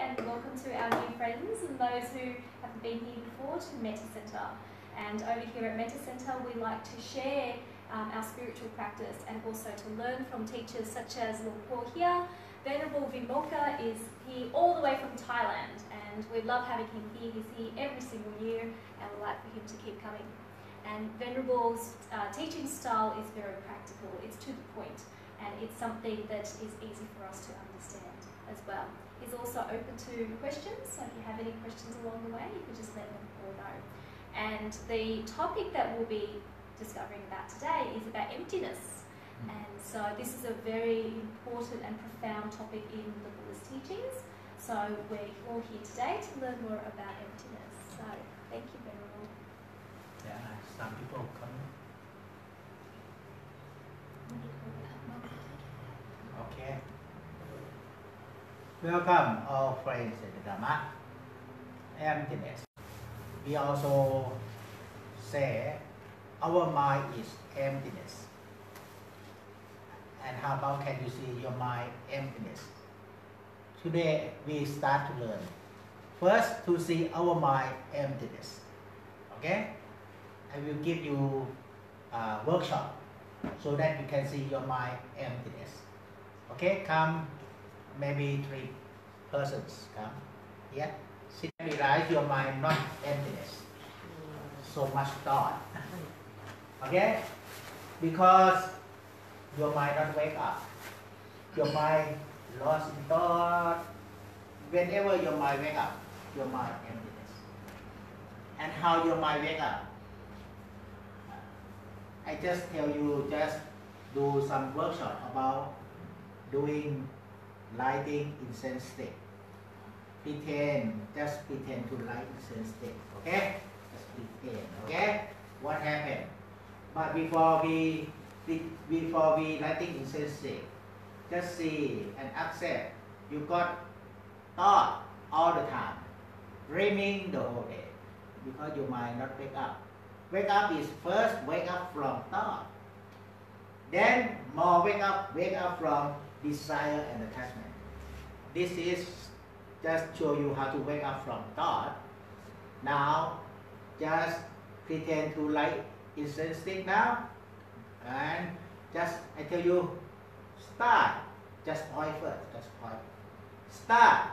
and welcome to our new friends and those who haven't been here before to Metta Centre. And over here at Metta Centre, we like to share um, our spiritual practice and also to learn from teachers such as Lord Paul here. Venerable Vimokkha is here all the way from Thailand, and we love having him here. He's here every single year, and we'd like for him to keep coming. And Venerable's uh, teaching style is very practical, it's to the point, and it's something that is easy for us to understand as well. He's also open to questions, so if you have any questions along the way, you can just let them all know. And the topic that we'll be discovering about today is about emptiness. Hmm. And so this is a very important and profound topic in the Buddhist teachings. So we're all here today to learn more about emptiness. So thank you, Venerable. Yeah, some people come. Okay. Welcome all friends in the Dhamma. Emptiness. We also say our mind is emptiness. And how about can you see your mind emptiness? Today we start to learn. First to see our mind emptiness. Okay? I will give you a workshop so that you can see your mind emptiness. Okay, come maybe three persons come here. Sit realize your mind not emptiness. So much thought. Okay? Because your mind not wake up. Your mind lost in thought. Whenever your mind wake up, your mind emptiness. And how your mind wake up? I just tell you, just do some workshop about doing lighting incense stick. Pretend, just pretend to light incense stick, okay? Just pretend, okay? What happened? But before we, before we lighting incense stick, just see and accept you got thought all the time, dreaming the whole day, because your mind not wake up. Wake up is first wake up from thought. Then more wake up, wake up from desire and attachment. This is just show you how to wake up from thought. Now, just pretend to light incense stick now, and just I tell you, start. Just point first. Just point. Start.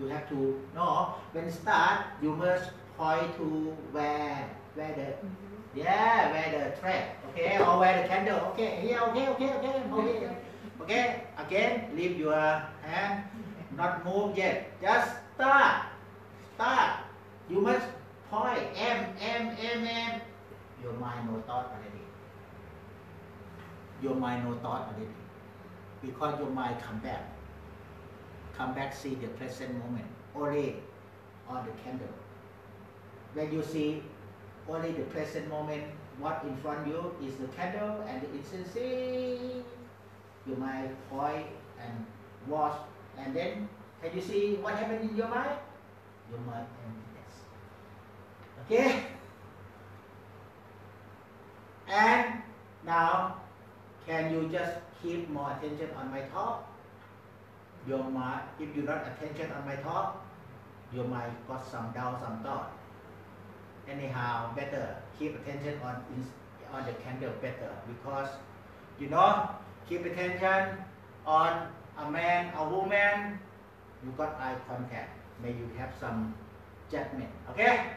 You have to know when start. You must point to where where the mm-hmm. Yeah where the thread okay? Or where the candle okay yeah okay okay okay okay. Okay again leave your hand not move yet. Just start start. You must point m m m m. Your mind no thought already. Your mind no thought already. Because your mind come back. Come back see the present moment. Only on the candle. When you see only the present moment, what in front of you is the candle and the incense. You might point and watch, and then can you see what happened in your mind? Your mind emptiness. Okay? And now, can you just keep more attention on my talk? Your mind, if you not attention on my talk, your mind got some doubt, some thought anyhow better keep attention on on the candle better. Because you know keep attention on a man a woman you got eye contact. May you have some judgment okay?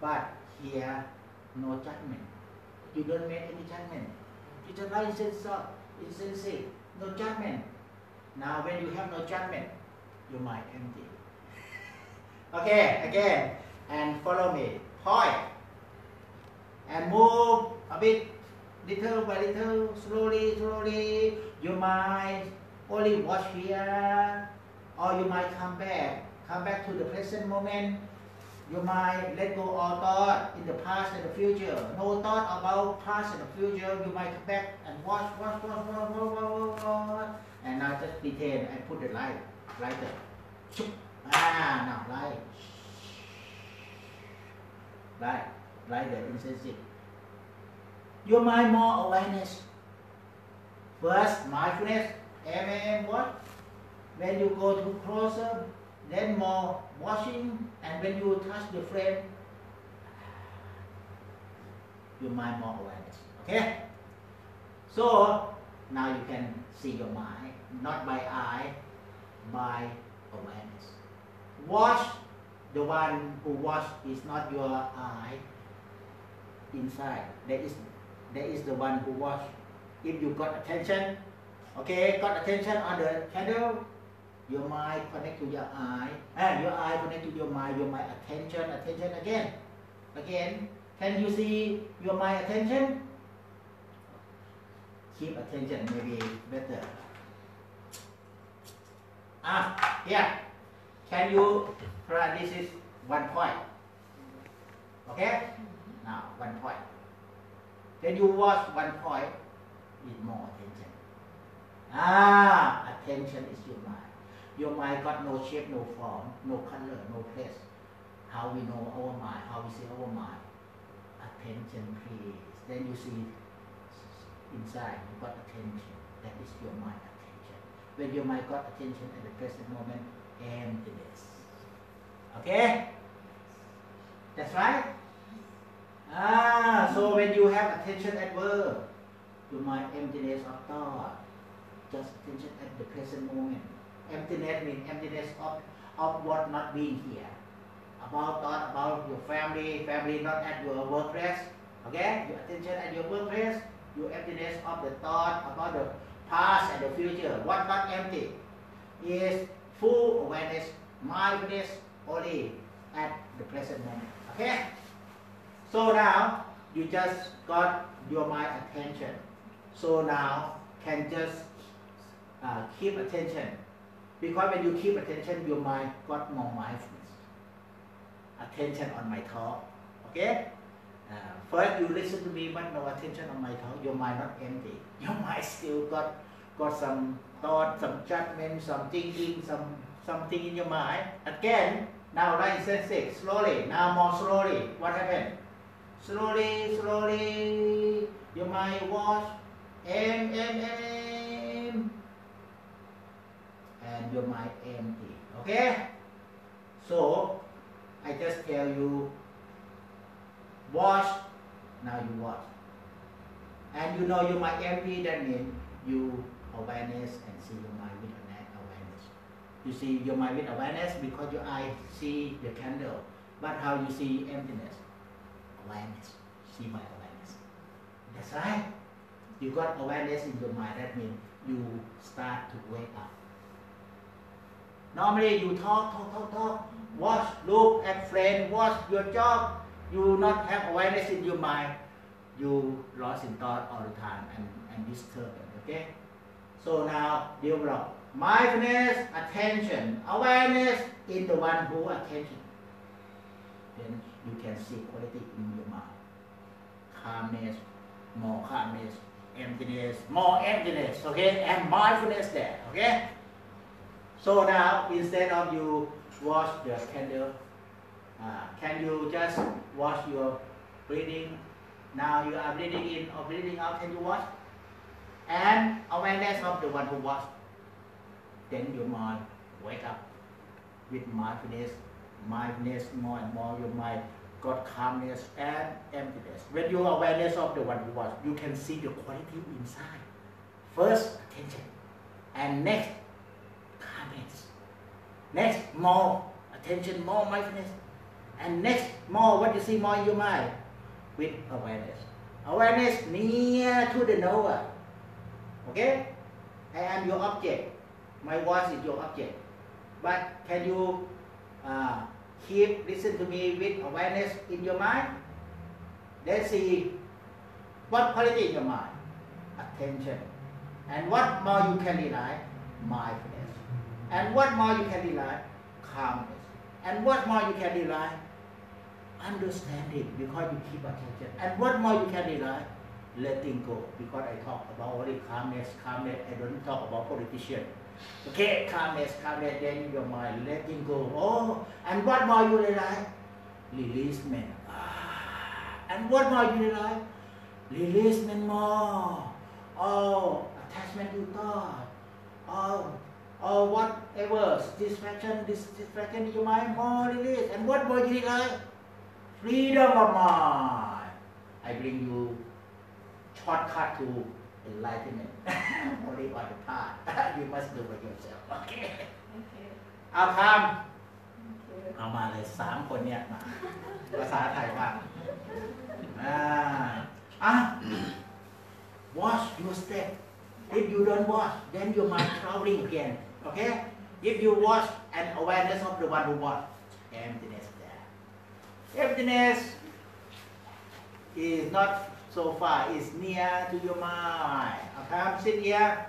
But here no judgment. You don't make any judgment. You just like uh, insensitive no judgment. Now when you have no judgment your mind empty. Okay again and follow me point and move a bit. Little by little slowly slowly you might only watch here or you might come back. Come back to the present moment. You might let go all thought in the past and the future. No thought about past and the future. You might come back and watch watch watch watch watch watch, watch. watch. and now just pretend and put the light right there ah now light right. Right there insensitive your mind more awareness. First mindfulness. Mm what? When you go to closer then more watching and when you touch the frame your mind more awareness. Okay? So now you can see your mind not by eye by awareness. Watch the one who watch is not your eye inside. There is there is the one who watch if you got attention okay got attention on the candle your mind connect to your eye and your eye connect to your mind your mind attention attention again again. Can you see your mind attention? Keep attention maybe better. Ah yeah can you try this is one point okay now one point then you watch one point with more attention ah attention is your mind your mind got no shape, no form, no color, no place. How we know our mind, how we see our mind. Attention, please. Then you see inside, you got attention. That is your mind attention. When your mind got attention at the present moment, emptiness. Okay? That's right? Ah, so when you have attention at work, your mind emptiness of thought, just attention at the present moment emptiness means emptiness of, of what not being here. About thought about your family, family not at your workplace. Okay? Your attention at your workplace, your emptiness of the thought about the past and the future. What not empty is full awareness, mindfulness only at the present moment. Okay? So now you just got your mind attention. So now can just uh, keep attention because when you keep attention, your mind got more mindfulness. Attention on my talk. Okay? Uh, first you listen to me, but no attention on my talk. Your mind not empty. Your mind still got got some thought, some judgment, some thinking, some something in your mind. Again, now right sensing, slowly. Now more slowly. What happened? Slowly, slowly, your mind was aim, and your mind empty. Okay? So, I just tell you, wash, now you wash. And you know your mind empty, that means you awareness and see your mind with awareness. You see your mind with awareness because your eye see the candle. But how you see emptiness? Awareness. See my awareness. That's right. You got awareness in your mind, that means you start to wake up. Normally you talk, talk, talk, talk, watch, look at friend, watch your job. You not have awareness in your mind. You lost in thought all the time and, and disturb them, okay? So now develop mindfulness, attention, awareness in the one who attention. Then you can see quality in your mind. Calmness, more calmness, emptiness, more emptiness, okay? And mindfulness there, okay? So now instead of you wash the candle, uh, can you just wash your breathing? Now you are breathing in or breathing out, can you wash? And awareness of the one who was. Then your mind wake up with mindfulness, mindfulness more and more, your mind got calmness and emptiness. When you are awareness of the one who was, you can see the quality inside. First, attention. And next, calmness. Next, more attention, more mindfulness. And next, more what you see more in your mind with awareness. Awareness near to the knower. Okay? I am your object. My voice is your object. But can you uh, keep listen to me with awareness in your mind? Let's see what quality in your mind? Attention. And what more you can rely? Mindfulness. And what more you can rely? Calmness. And what more you can rely? Understanding, because you keep attention. And what more you can rely? Letting go, because I talk about only calmness, calmness. I don't talk about politician. Okay, calmness, calmness, then your mind letting go. Oh, and what more you rely? Releasement. Ah, and what more you rely? Releasement more. Oh, attachment to God. Oh, or what whatever distraction, this distraction in your mind, more release. And what more you like? Freedom of mind. I bring you shortcut to enlightenment. Only on the path. you must do it yourself. Okay. เอาคำเอามาเลยสามคนเนี่ยมาภาษาไทยบ้างอ่าอะ watch your step if you don't watch then you might traveling again okay if you watch and awareness of the one who watch emptiness there emptiness is not So far, is near to your mind. Come sit here.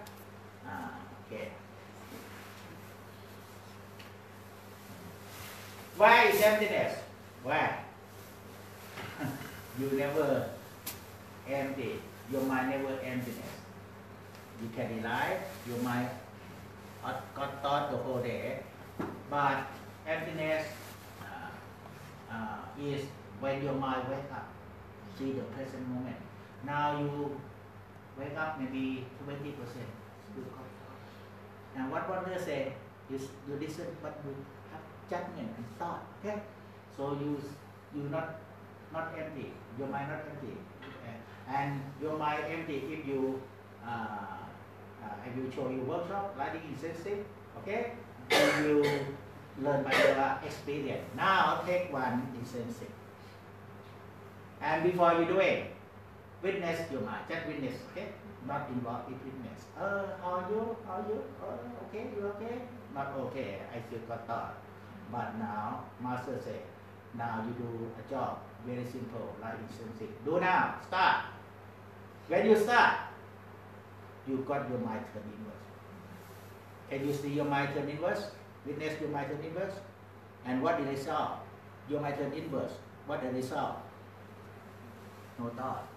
Ah, okay. Why is emptiness? Why? you never empty. Your mind never emptiness. You can be rely. Your mind got thought the whole day. But emptiness uh, uh, is when your mind wake up. See the present moment. Now you wake up maybe 20%. And what Wonder say is you listen but you have judgment and thought. Okay, so you you not not empty. Your mind not empty, and your mind empty if you uh, uh, show you workshop lighting insensitive. Okay, you learn by your experience. Now take one insensitive, and before you do it, witness your mind. Just witness. Okay, not involved in witness. Uh, how are you? How are you? Uh, okay, you okay? Not okay. I still got thought. But now, master said, now you do a job very simple, like insensitive. Do now, start. When you start, you got your mind turn inwards. Can you see your mind turn inwards? Witness your mind turn inwards? And what the result? Your mind turn inwards. What the result? No thought.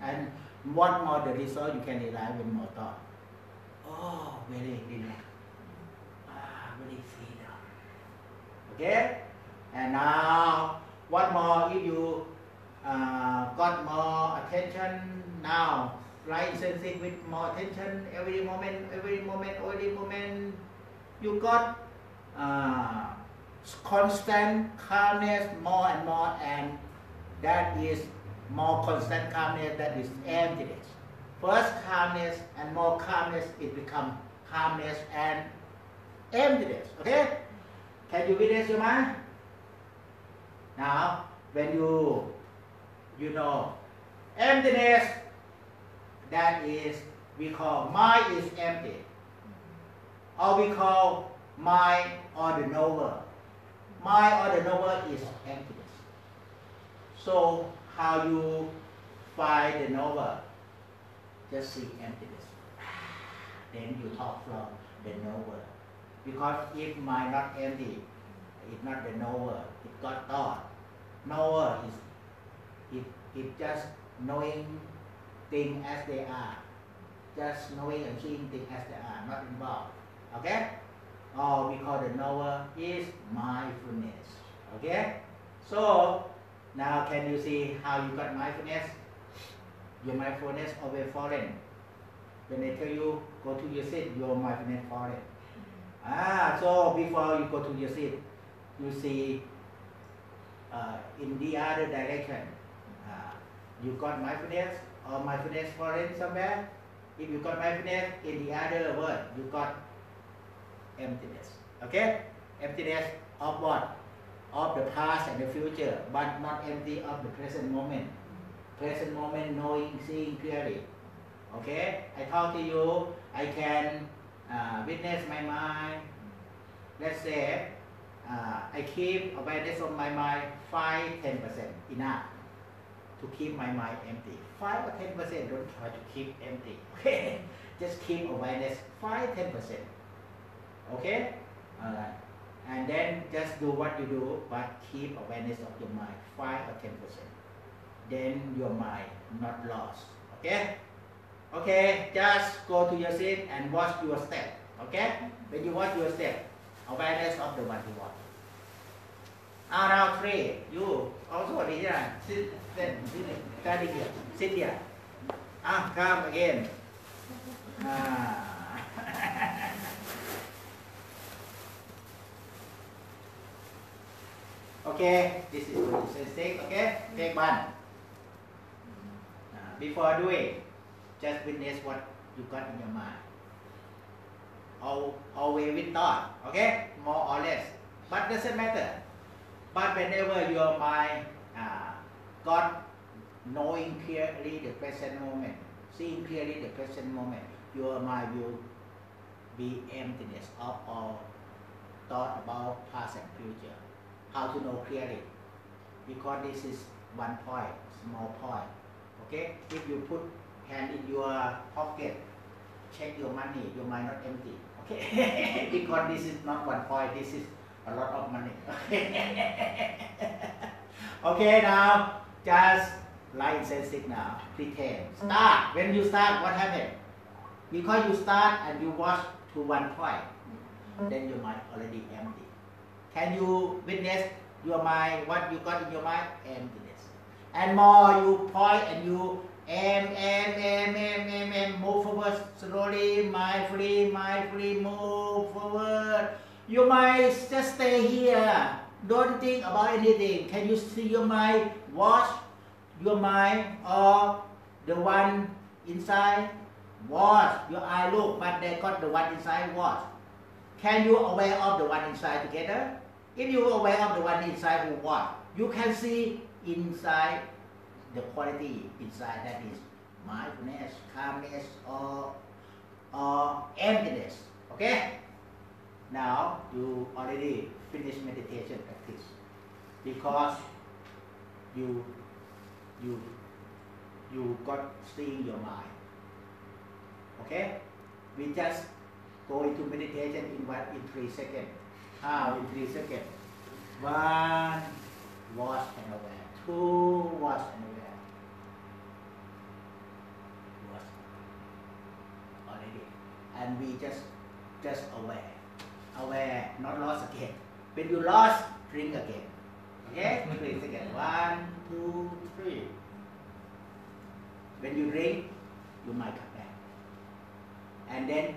And what more the result you can derive with no thought? Oh, very relaxed. Ah, very freedom. Okay? And now, what more if you uh, got more attention now, right sensing with more attention every moment, every moment, every moment, you got uh, constant calmness more and more, and that is more constant calmness, that is emptiness. First calmness and more calmness, it become calmness and emptiness. Okay? Can you witness your mind? Now, when you, you know, emptiness, that is, we call mind is empty. Or we call mind or the knower. Mind or the knower is emptiness. So, how you find the knower? Just see emptiness. Then you talk from the knower. Because if mind not empty, it's not the knower, it got thought. Knower is it, it just knowing things as they are. Just knowing and seeing things as they are, not involved. Okay? Or we call the knower is mindfulness. Okay? So now can you see how you got mindfulness? Your mindfulness of always foreign. When they tell you go to your seat, your mindfulness foreign. Ah, so before you go to your seat, you see uh, in the other direction. Uh, you got mindfulness or mindfulness foreign somewhere. If you got mindfulness in the other word, you got emptiness. Okay? Emptiness of what? Of the past and the future, but not empty of the present moment. Present moment, knowing, seeing clearly. Okay? I talk to you, I can uh, witness my mind. Let's say uh, I keep awareness of my mind 5 10% enough to keep my mind empty. 5 or 10%, don't try to keep empty. Okay? Just keep awareness 5 10%. Okay? Alright. And then just do what you do, but keep awareness of your mind 5 or 10%. Then your mind not lost. Okay? Okay, just go to your seat and watch your step. Okay? When you watch your step, awareness of the one you want Ah, now three. You also here. Sit, sit, sit, stand here. Sit here. Ah, come again. Ah. Okay, this is good sensing. Okay, take one. Uh, before doing, just witness what you got in your mind. All, always with thought. Okay, more or less, but doesn't matter. But whenever your mind uh, got knowing clearly the present moment, seeing clearly the present moment, your mind will be emptiness of all thought about past and future. How to know clearly? Because this is one point, small point. Okay? If you put hand in your pocket, check your money, your mind not empty. Okay? because this is not one point, this is a lot of money. okay, now just line sensitive now. Pretend. Start. When you start, what happened? Because you start and you watch to one point, then your mind already empty. Can you witness your mind, what you got in your mind? Emptiness. And more you point and you aim, aim, aim, aim, aim, aim, move forward slowly, mindfully, mindfully, move forward. Your mind just stay here. Don't think about anything. Can you see your mind? Watch your mind or the one inside? Watch. Your eye look, but they got the one inside. Watch. Can you aware of the one inside together? If you are aware of the one inside who what? You can see inside the quality inside that is mindfulness, calmness, or, or emptiness. Okay? Now you already finished meditation practice because you you you got seeing your mind. Okay? We just go into meditation in one in three seconds. How in three seconds? One, watch and aware. Two, watch and aware. Watch already. And we just just aware. Aware, not lost again. When you lost, drink again. Okay? Three seconds. One, two, three. When you drink, you might come back. And then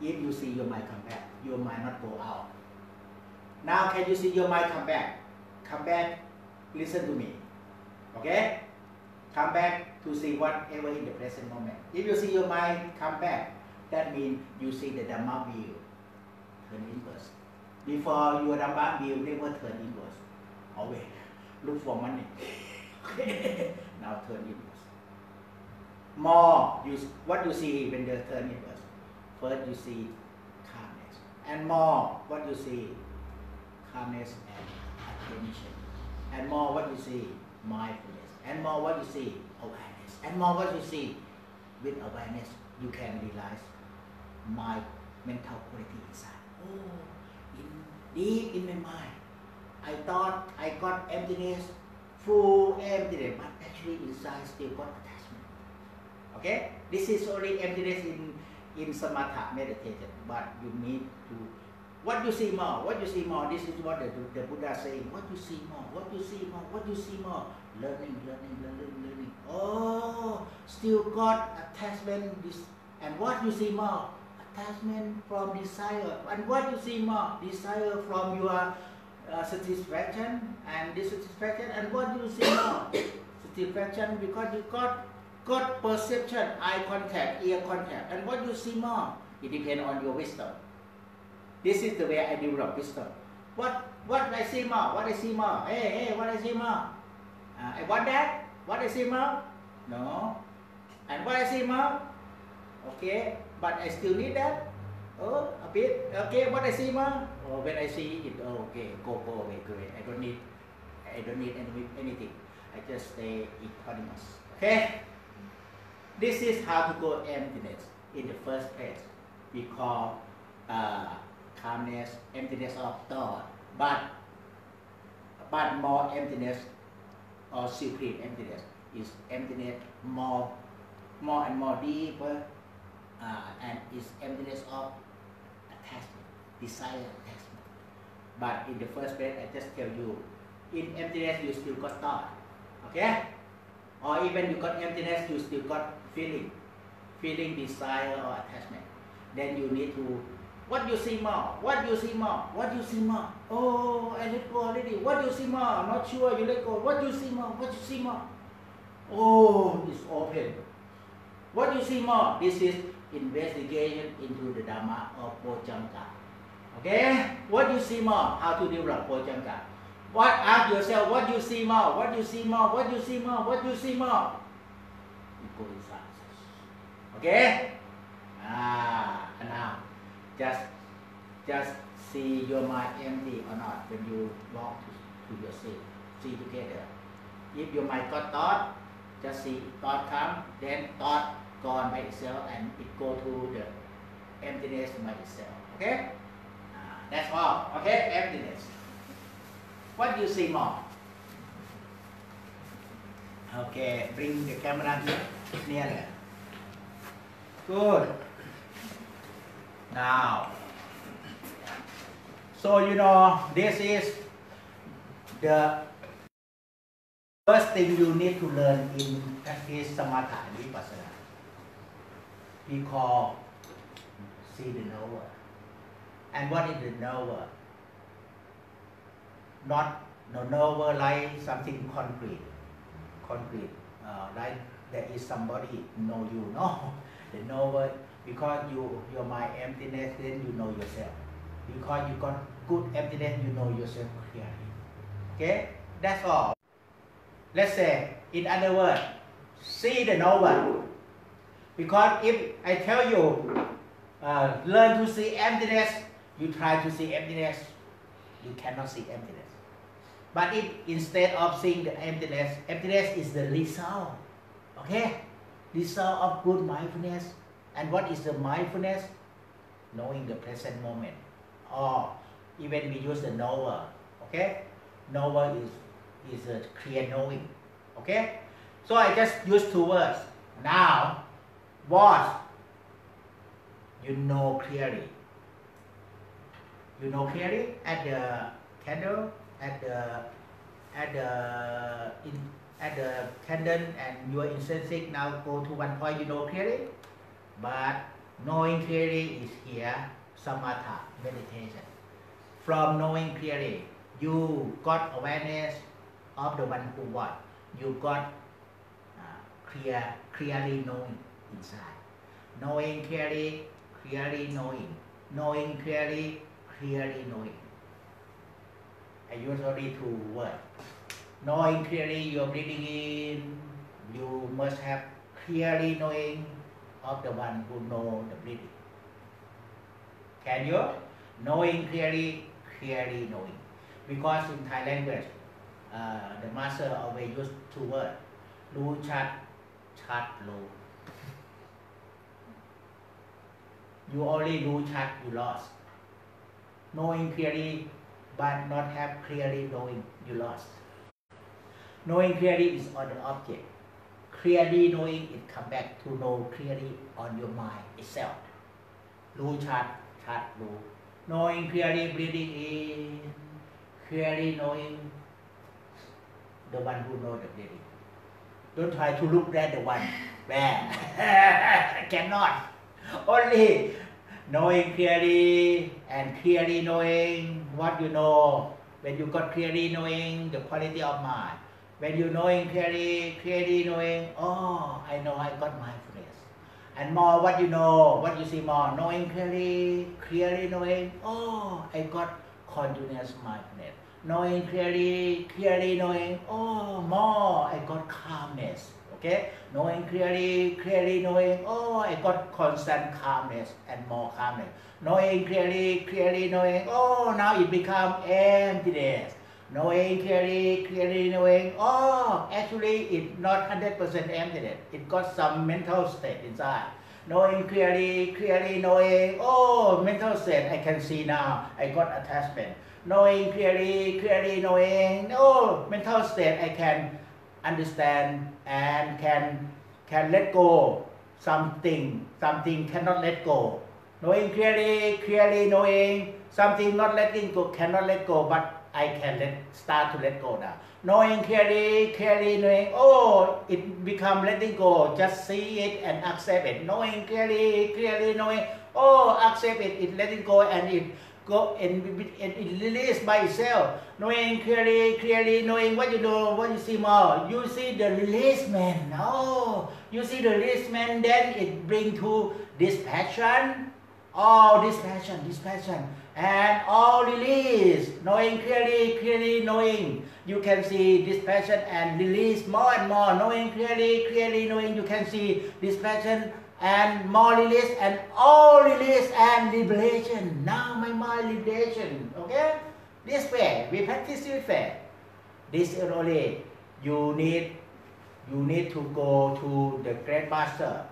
if you see your mind come back, your mind not go out. Now can you see your mind come back? Come back, listen to me. Okay? Come back to see whatever in the present moment. If you see your mind come back, that means you see the Dhamma view turn inwards. Before your Dhamma view never turn inwards. Always look for money. Okay? now turn inwards. More, you, what you see when they turn inwards? First you see calmness. And more, what you see? Calmness and attention. And more, what you see? Mindfulness. And more, what you see? Awareness. And more, what you see? With awareness, you can realize my mental quality inside. Oh, in, deep in my mind, I thought I got emptiness, full emptiness, but actually inside still got attachment. Okay? This is only emptiness in in samatha meditation, but you need to what do you see more, what do you see more, this is what the, the Buddha saying, what you see more, what you see more, what you see more, learning, learning, learning, learning. Oh, still got attachment, this, and what you see more, attachment from desire, and what you see more, desire from your uh, satisfaction and dissatisfaction, and what do you see more, satisfaction because you got got perception, eye contact, ear contact, and what you see more, it depends on your wisdom. This is the way I develop wisdom. What what I see more? What I see more? Hey, hey, what I see more? Uh, I want that. What I see more? No. And what I see more? Okay, but I still need that. Oh, a bit. Okay, what I see more? Oh, when I see it, oh, okay, go, go away, go away. I don't need, I don't need any, anything. I just stay equanimous. Okay. This is how to go emptiness in the first place. We call uh, calmness, emptiness of thought, but but more emptiness or supreme emptiness is emptiness more more and more deeper uh, and is emptiness of attachment, desire attachment. But in the first place, I just tell you, in emptiness you still got thought, okay? Or even you got emptiness, you still got feeling, feeling desire or attachment. Then you need to What do you see more? What do you see more? What do you see more? Oh, I let go already. What do you see more? Not sure. You let go. What you see more? What you see more? Oh, it's open. What do you see more? This is investigation into the Dharma of Bojjhanga. Okay? What do you see more? How to develop Bojjhanga. What ask yourself, what do you see more? What do you see more? What do you see more? What you see more? You go inside. Okay? Ah, and now just just see your mind empty or not when you walk to, to your seat. See together. If your mind got thought, just see thought come, then thought gone by itself and it go to the emptiness by itself. Okay? Ah, that's all. Okay? Emptiness. What do you see more? Okay, bring the camera here, nearer. Good. Now, so you know, this is the first thing you need to learn in practice samatha vipassana. We call see the knower. And what is the knower? Not no knower like something concrete. Concrete. Uh, like there is somebody know you. No. The knower because you your mind emptiness, then you know yourself. Because you got good emptiness, you know yourself clearly. Okay? That's all. Let's say, in other words, see the knower. Because if I tell you, uh, learn to see emptiness, you try to see emptiness, you cannot see emptiness. But if instead of seeing the emptiness, emptiness is the result. Okay? Result of good mindfulness. And what is the mindfulness? Knowing the present moment. Or even we use the knower. Okay? Knower is, is a clear knowing. Okay? So I just use two words. Now, what? You know clearly. You know clearly at the candle, at the at the in at the candle and your intrinsic now go to one point you know clearly but knowing clearly is here samatha meditation. From knowing clearly you got awareness of the one who what you got uh, clear clearly knowing inside. Knowing clearly clearly knowing. Knowing clearly clearly knowing. I use only two words knowing clearly you're breathing in, you must have clearly knowing of the one who know the breathing. Can you? Knowing clearly, clearly knowing. Because in Thai language, uh, the master always use two words, lu chat, chat lu. You only lu chat, you lost. Knowing clearly, but not have clearly knowing, you lost. Knowing clearly is on the object Clearly knowing it come back to know clearly on your mind itself. รู้ชัดชัดรู้ Knowing clearly breathing in, clearly knowing the one who know the breathing. Don't try to look at the one where cannot. Only knowing clearly and clearly knowing what you know. When you got clearly knowing the quality of mind, when you knowing clearly, clearly knowing, oh, I know I got mindfulness. And more what you know, what you see more, knowing clearly, clearly knowing, oh, I got continuous mindfulness. Knowing clearly, clearly knowing, oh, more, I got calmness. Okay? Knowing clearly, clearly knowing, oh, I got constant calmness and more calmness. Knowing clearly, clearly knowing, oh, now it become emptiness knowing clearly, clearly knowing, oh, actually it's not 100% emptiness. It got some mental state inside. Knowing clearly, clearly knowing, oh, mental state, I can see now, I got attachment. Knowing clearly, clearly knowing, oh, mental state, I can understand and can, can let go something, something cannot let go. Knowing clearly, clearly knowing, something not letting go, cannot let go, but I can let start to let go now. Knowing clearly, clearly knowing, oh, it become letting go. Just see it and accept it. Knowing clearly, clearly knowing, oh, accept it, it letting go and it go and it, it release by itself. Knowing clearly, clearly knowing what you do, what you see more. You see the releasement. Oh, you see the releasement, then it bring to this passion. Oh, this passion, this passion and all release, knowing clearly, clearly knowing. You can see this passion and release more and more, knowing clearly, clearly knowing. You can see this passion and more release and all release and liberation. Now my mind liberation. Okay? This way, we practice this way. This is only you need you need to go to the great master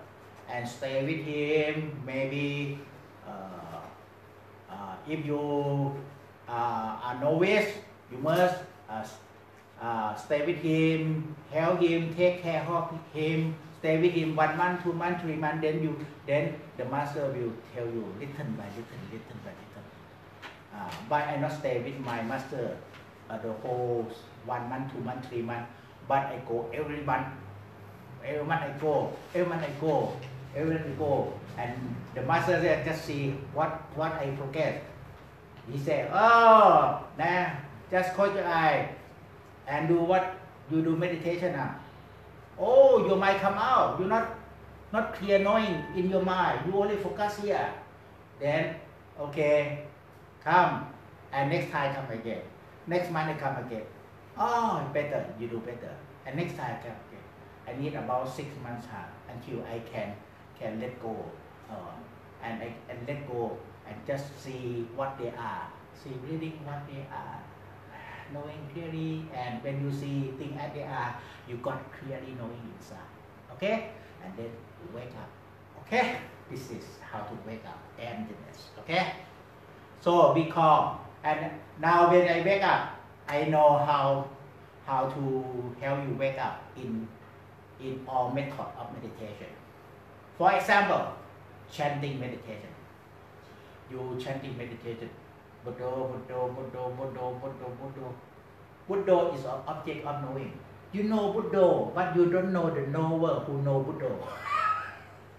and stay with him maybe if you uh, are novice, you must uh, uh, stay with him, help him, take care of him, stay with him one month, two months, three months. Then you, then the master will tell you little by little, little by little. Uh, but I not stay with my master uh, the whole one month, two months, three months. But I go every month. Every month I go. Every month I go. Every month I go. And the master said, just see what what I forget. He said, oh, nah, just close your eye and do what you do meditation now. Oh, your mind come out. You're not not clear knowing in your mind. You only focus here. Then, okay, come and next time come again. Next month I come again. Oh, better. You do better. And next time I come again. I need about six months time until I can can let go uh, and, and let go and just see what they are, see reading what they are, knowing clearly, and when you see things as they are, you got clearly knowing inside. Okay? And then wake up. Okay? This is how to wake up emptiness. Okay? So be calm. And now when I wake up, I know how how to help you wake up in in all method of meditation. For example, chanting meditation. You chanting meditation. Buddha, Buddha, Buddha, Buddha, Buddha, Buddha. Buddha is an object of knowing. You know Buddha, but you don't know the knower who know Buddha.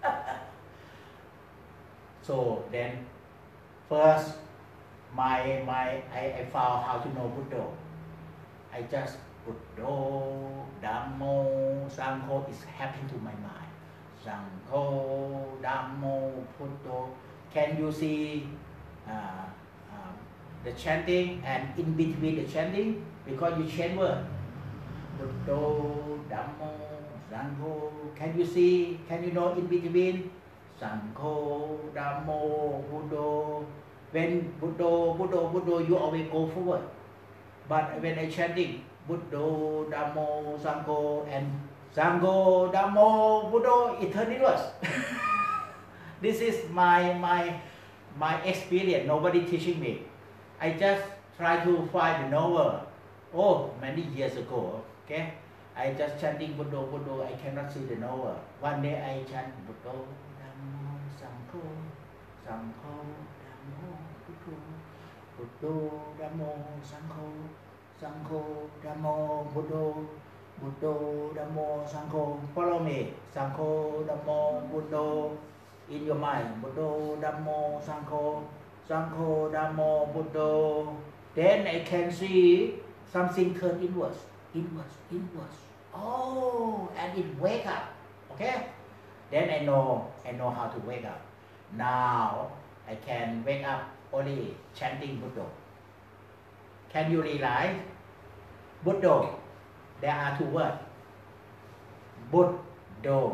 so then, first, my my I, I found how to know Buddha. I just Buddha, Dhammo, Sangho is happening to my mind. Sangho, Dhammo, Buddha. Can you see uh, uh, the chanting and in between the chanting? Because you chant word. Buddha, Dhammo, Sangho. Can you see? Can you know in between? Sangho, Dhammo, Buddha. When Buddha, Buddha, Buddha, you always go forward. But when I chanting, Buddha, Dhammo, Sangho, and Sangho, Dhammo, Buddha, eternal words. this is my my my experience. Nobody teaching me. I just try to find the. Oh, many years ago. Okay, I just chanting Buddha, Buddha. I cannot see the knower. One day I chant Buddha, Dhammo, Sangho, Sangho, Dhammo, Buddha, Buddha, Dhammo, Sangho, Sangho, Dhammo, Buddha. Buddha, Dhammo, Sangho. Follow me. Sangho, Dhammo, Buddha. In your mind. Buddha, Dhammo, Sangho. Sangho, Dhammo, Buddha. Then I can see something turn inwards, inwards, inwards. Oh, and it wake up. Okay? Then I know, I know how to wake up. Now I can wake up only chanting Buddha. Can you realize? Buddha there are two words. Buddha.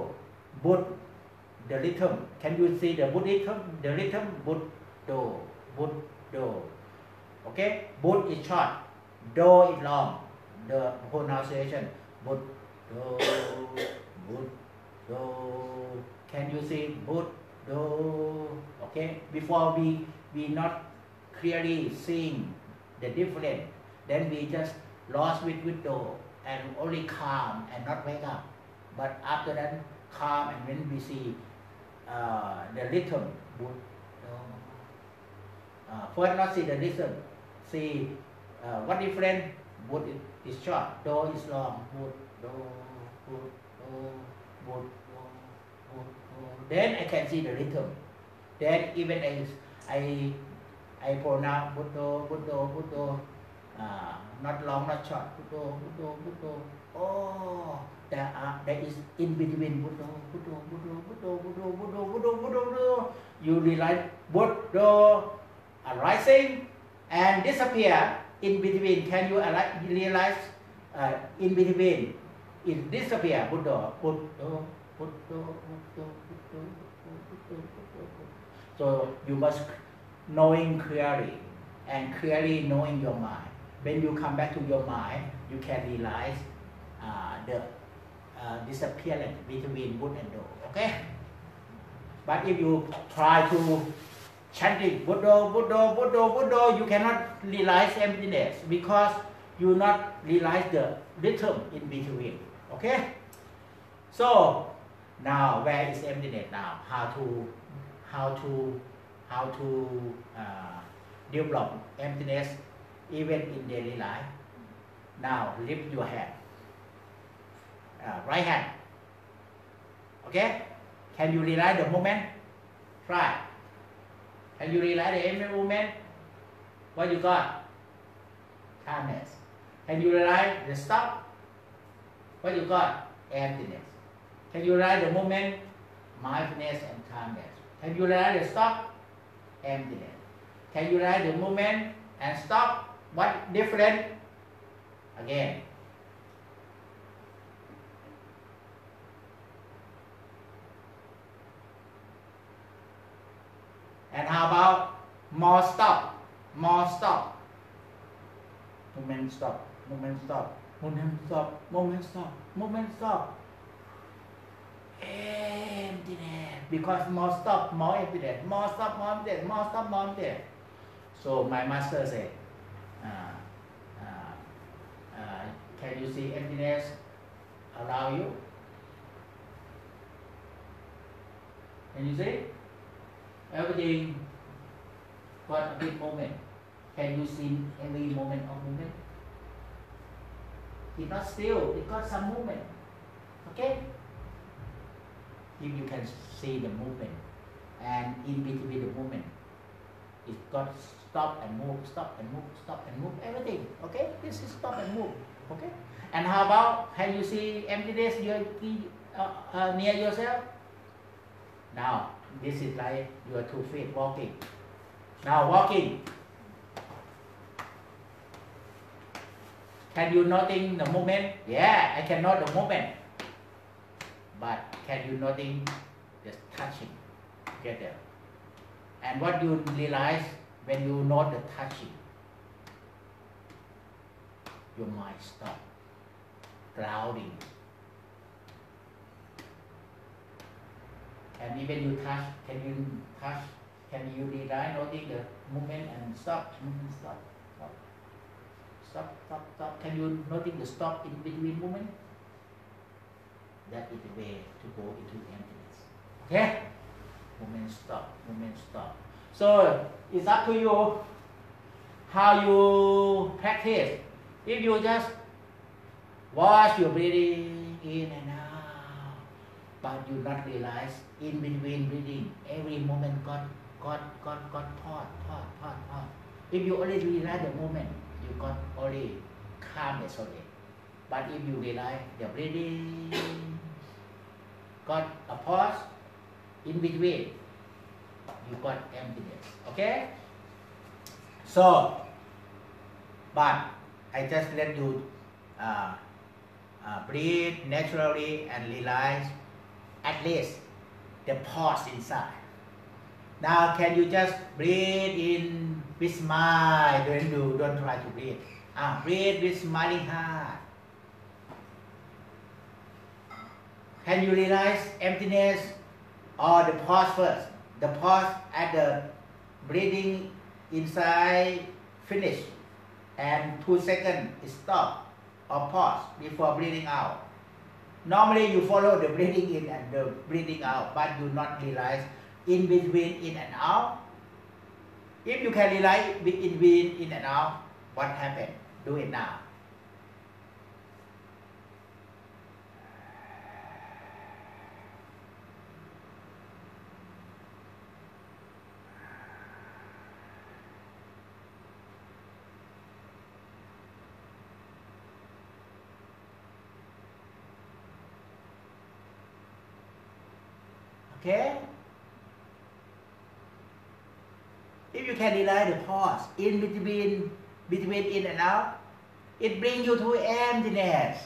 Bud, the rhythm. Can you see the Bud rhythm? The rhythm, Buddha. Buddha. Okay? Bud is short. Do is long. The pronunciation. Buddha. Buddha. Can you see do? Okay? Before we, we not clearly seeing the difference, then we just lost with with Do and only calm and not wake up. But after that, calm and when we see uh, the rhythm, uh, first not see the rhythm, see uh, what different? Wood is short, do is long. Wood, do, wood, do, wood, do, wood, do. Then I can see the rhythm. Then even I, I, I pronounce Buddha, Buddha, Buddha, uh, not long, not short. Buddha, Buddha, Buddha. Oh, there are there is in between Buddha, Buddha, Buddha, Buddha, Buddha, Buddha, Buddha, Buddha, Buddha. You realize Buddha arising and disappear in between. Can you realize uh, in between? It disappear. Buddha, Buddha, Buddha, Buddha, Buddha, Buddha, Buddha. So you must knowing clearly and clearly knowing your mind. When you come back to your mind, you can realize uh, the uh, disappearance between Buddha and Do. Okay? But if you try to chanting Buddha, Buddha, Buddha, Buddha, you cannot realize emptiness because you not realize the rhythm in between. Okay? So now where is emptiness now? How to how to how to uh, develop emptiness even in daily life? Now lift your hand. Uh, right hand. Okay? Can you realize the moment? Try. Can you realize the every movement? What you got? Calmness. Can you realize the stop? What you got? Emptiness. Can you realize the moment? Mindfulness and calmness. Can you realize the stop? Emptiness. Can you realize the movement and stop? What different? Again. And how about more stop? More stop. Movement stop. Movement stop. Movement stop. Movement stop. Movement stop. Emptiness. Because more stop, more emptiness. More stop, more emptiness. More stop, more emptiness. So my master said, uh, uh, uh, can you see emptiness around you? Can you see? Everything got a big moment. Can you see every moment of movement? It's not still, it got some movement. Okay? If you can see the movement and in between the movement, it got stop and move, stop and move, stop and move, everything. Okay? This is stop and move. Okay? And how about can you see emptiness near, uh, uh, near yourself? Now, this is like your two feet walking. Now walking. Can you notice the movement? Yeah, I can note the movement. But can you notice the touching together? And what you realize when you note the touching? Your mind stop, clouding. And even you touch, can you touch, can you realize, notice the movement and stop, movement, stop, stop, stop, stop, stop. Can you notice the stop in between movement? That is the way to go into emptiness. Okay? Movement stop, movement stop. So it's up to you how you practice. If you just watch your breathing in and out, but you not realize in between breathing, every moment got got got got thought, thought, thought, thought. If you only realize the moment, you got only calmness only. But if you realize the breathing, got a pause in between, you got emptiness. Okay? So, but I just let you uh, uh, breathe naturally and realize at least the pause inside. Now, can you just breathe in with smile? Don't do, don't try to breathe. Ah, breathe with smiling heart. Can you realize emptiness or the pause first? The pause at the breathing inside finish and two seconds stop or pause before breathing out. Normally you follow the breathing in and the breathing out, but you not realize in between in and out. If you can realize in between in and out, what happened do it now Okay? If you can realize the pause in between, between in and out, it brings you to emptiness.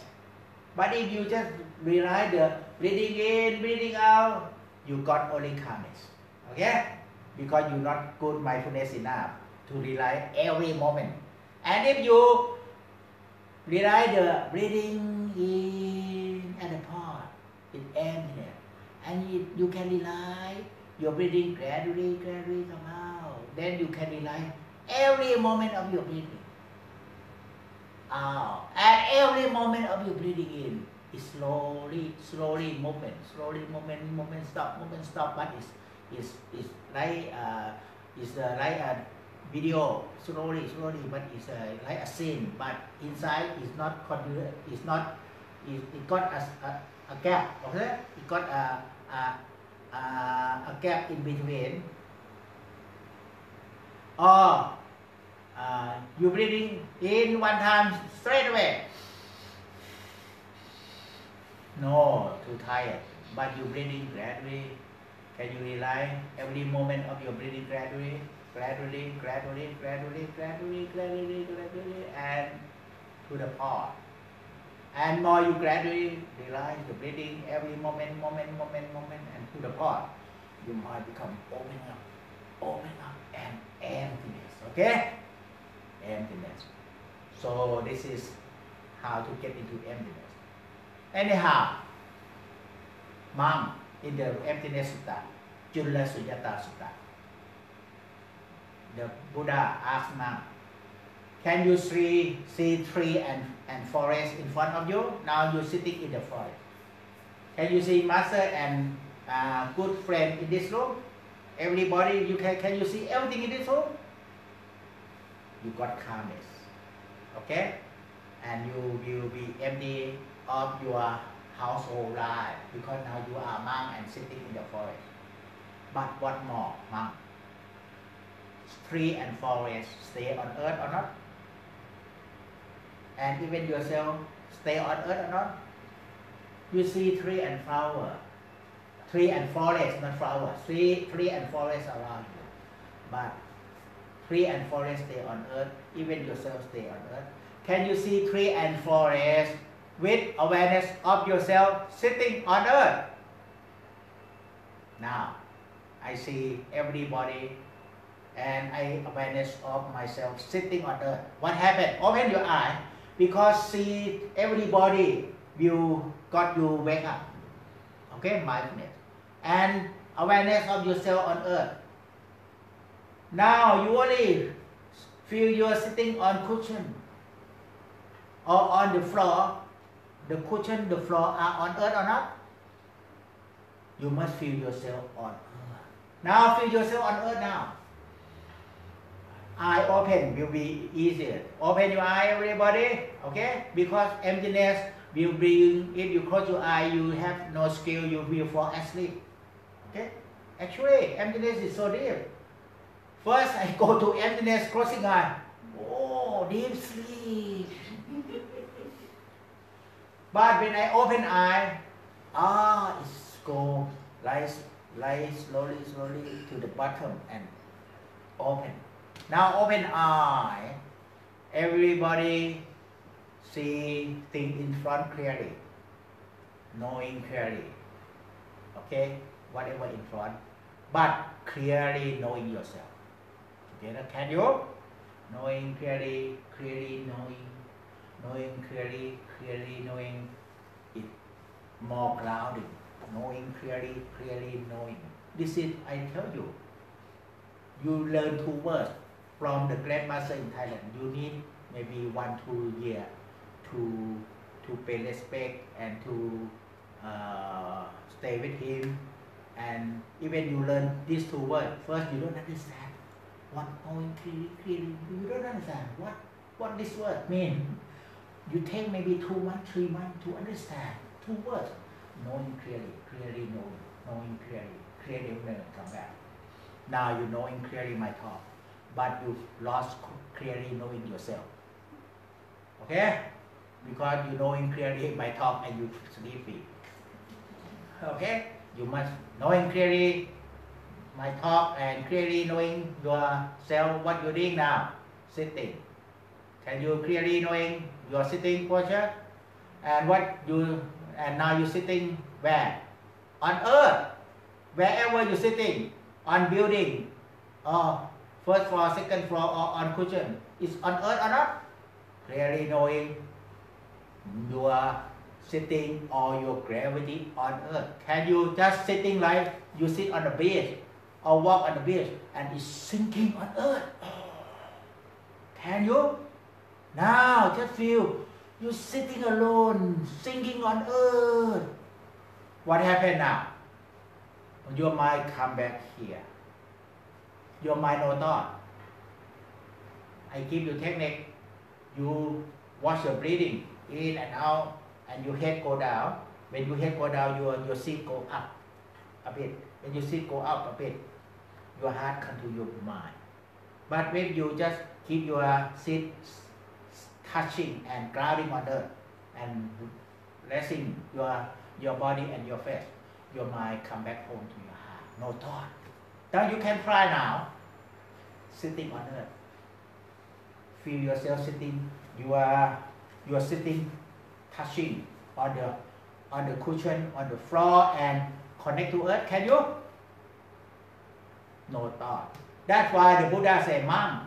But if you just rely the breathing in, breathing out, you got only calmness. Okay? Because you not good mindfulness enough to rely every moment. And if you rely the breathing in and the pause, it's emptiness and you can rely your breathing gradually, gradually out. Then you can rely every moment of your breathing out. And every moment of your breathing in is slowly, slowly movement, slowly movement, movement stop, movement stop. But it's it's it's like uh, it's uh, like a video, slowly, slowly. But it's uh, like a scene. But inside is not. It's not. It, it got a, a, a gap. Okay, it got a a, a, a gap in between. Or uh, you breathing in one time straight away. No too tired. But you breathing gradually. Can you realize every moment of your breathing gradually gradually gradually gradually gradually gradually gradually and to the pause and more you gradually realize the breathing every moment, moment, moment, moment, and to the point, your mind become open up, open up, and emptiness. Okay? Emptiness. So this is how to get into emptiness. Anyhow, monk in the emptiness sutta, Julla Sunyata Sutta, the Buddha asked monk, can you see, see tree and, and forest in front of you? Now you're sitting in the forest. Can you see master and uh, good friend in this room? Everybody, you can, can you see everything in this room? You got calmness. Okay? And you will be empty of your household life because now you are monk and sitting in the forest. But what more, monk? Tree and forest stay on earth or not? And even yourself stay on earth or not? You see tree and flower, tree and forest, not flower, tree, tree and forest around you. But tree and forest stay on earth, even yourself stay on earth. Can you see tree and forest with awareness of yourself sitting on earth? Now, I see everybody and I awareness of myself sitting on earth. What happened? Open your eye because see everybody will got you wake up. Okay mindfulness. And awareness of yourself on earth. Now you only feel you are sitting on cushion or on the floor. The cushion the floor are on earth or not? You must feel yourself on earth. Now feel yourself on earth now eye open will be easier. Open your eye, everybody, okay? Because emptiness will bring, if you close your eye, you have no skill, you will fall asleep, okay? Actually, emptiness is so deep. First, I go to emptiness, closing eye. Oh, deep sleep. but when I open eye, ah, it's go, rise, rise slowly, slowly to the bottom and open. Now open eye. Everybody see thing in front clearly. Knowing clearly. Okay? Whatever in front. But clearly knowing yourself. Together, can you? Knowing clearly, clearly knowing, knowing clearly, clearly knowing it more grounding. Knowing clearly, clearly knowing. This is, I tell you, you learn two words from the great master in Thailand. You need maybe one two year to to pay respect and to uh, stay with him. And even you learn these two words, first you don't understand what going clearly, clearly. You don't understand what what this word mean. You take maybe two months, three months to understand two words. Knowing clearly, clearly knowing, knowing clearly, clearly knowing, come back. Now you knowing clearly my talk, but you lost clearly knowing yourself. Okay? Because you knowing clearly my talk and you sleepy. Okay? You must knowing clearly my talk and clearly knowing yourself what you're doing now, sitting. Can you clearly knowing your sitting posture and what you and now you're sitting where? On earth. Wherever you're sitting, on building, or first floor, second floor, or on cushion, is on earth or not? Clearly knowing your sitting or your gravity on earth. Can you just sitting like you sit on the beach or walk on the beach and it's sinking on earth? Can you? Now just feel you're sitting alone, sinking on earth. What happened now? Your mind come back here. Your mind no thought. I give you technique. You watch your breathing in and out, and your head go down. When your head go down, your, your seat go up a bit. When your seat go up a bit, your heart come to your mind. But when you just keep your seat touching and grounding on earth and resting your your body and your face, your mind come back home to your heart. No thought. Now you can try now. Sitting on earth. Feel yourself sitting. You are you are sitting, touching on the on the cushion on the floor and connect to earth. Can you? No thought. That's why the Buddha said, "Monk,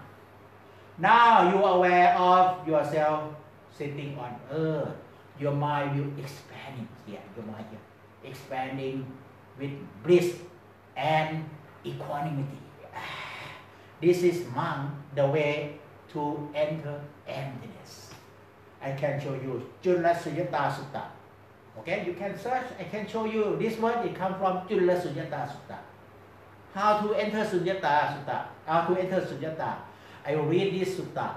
now you are aware of yourself sitting on earth. Your mind will expanding here. Your mind here, expanding with bliss and equanimity. This is monk the way to enter emptiness. I can show you Julla Sunyata Sutta. Okay, you can search. I can show you this word. It comes from Julla Sunyata Sutta. How to enter Sunyata Sutta? How to enter Sunyata? I read this sutta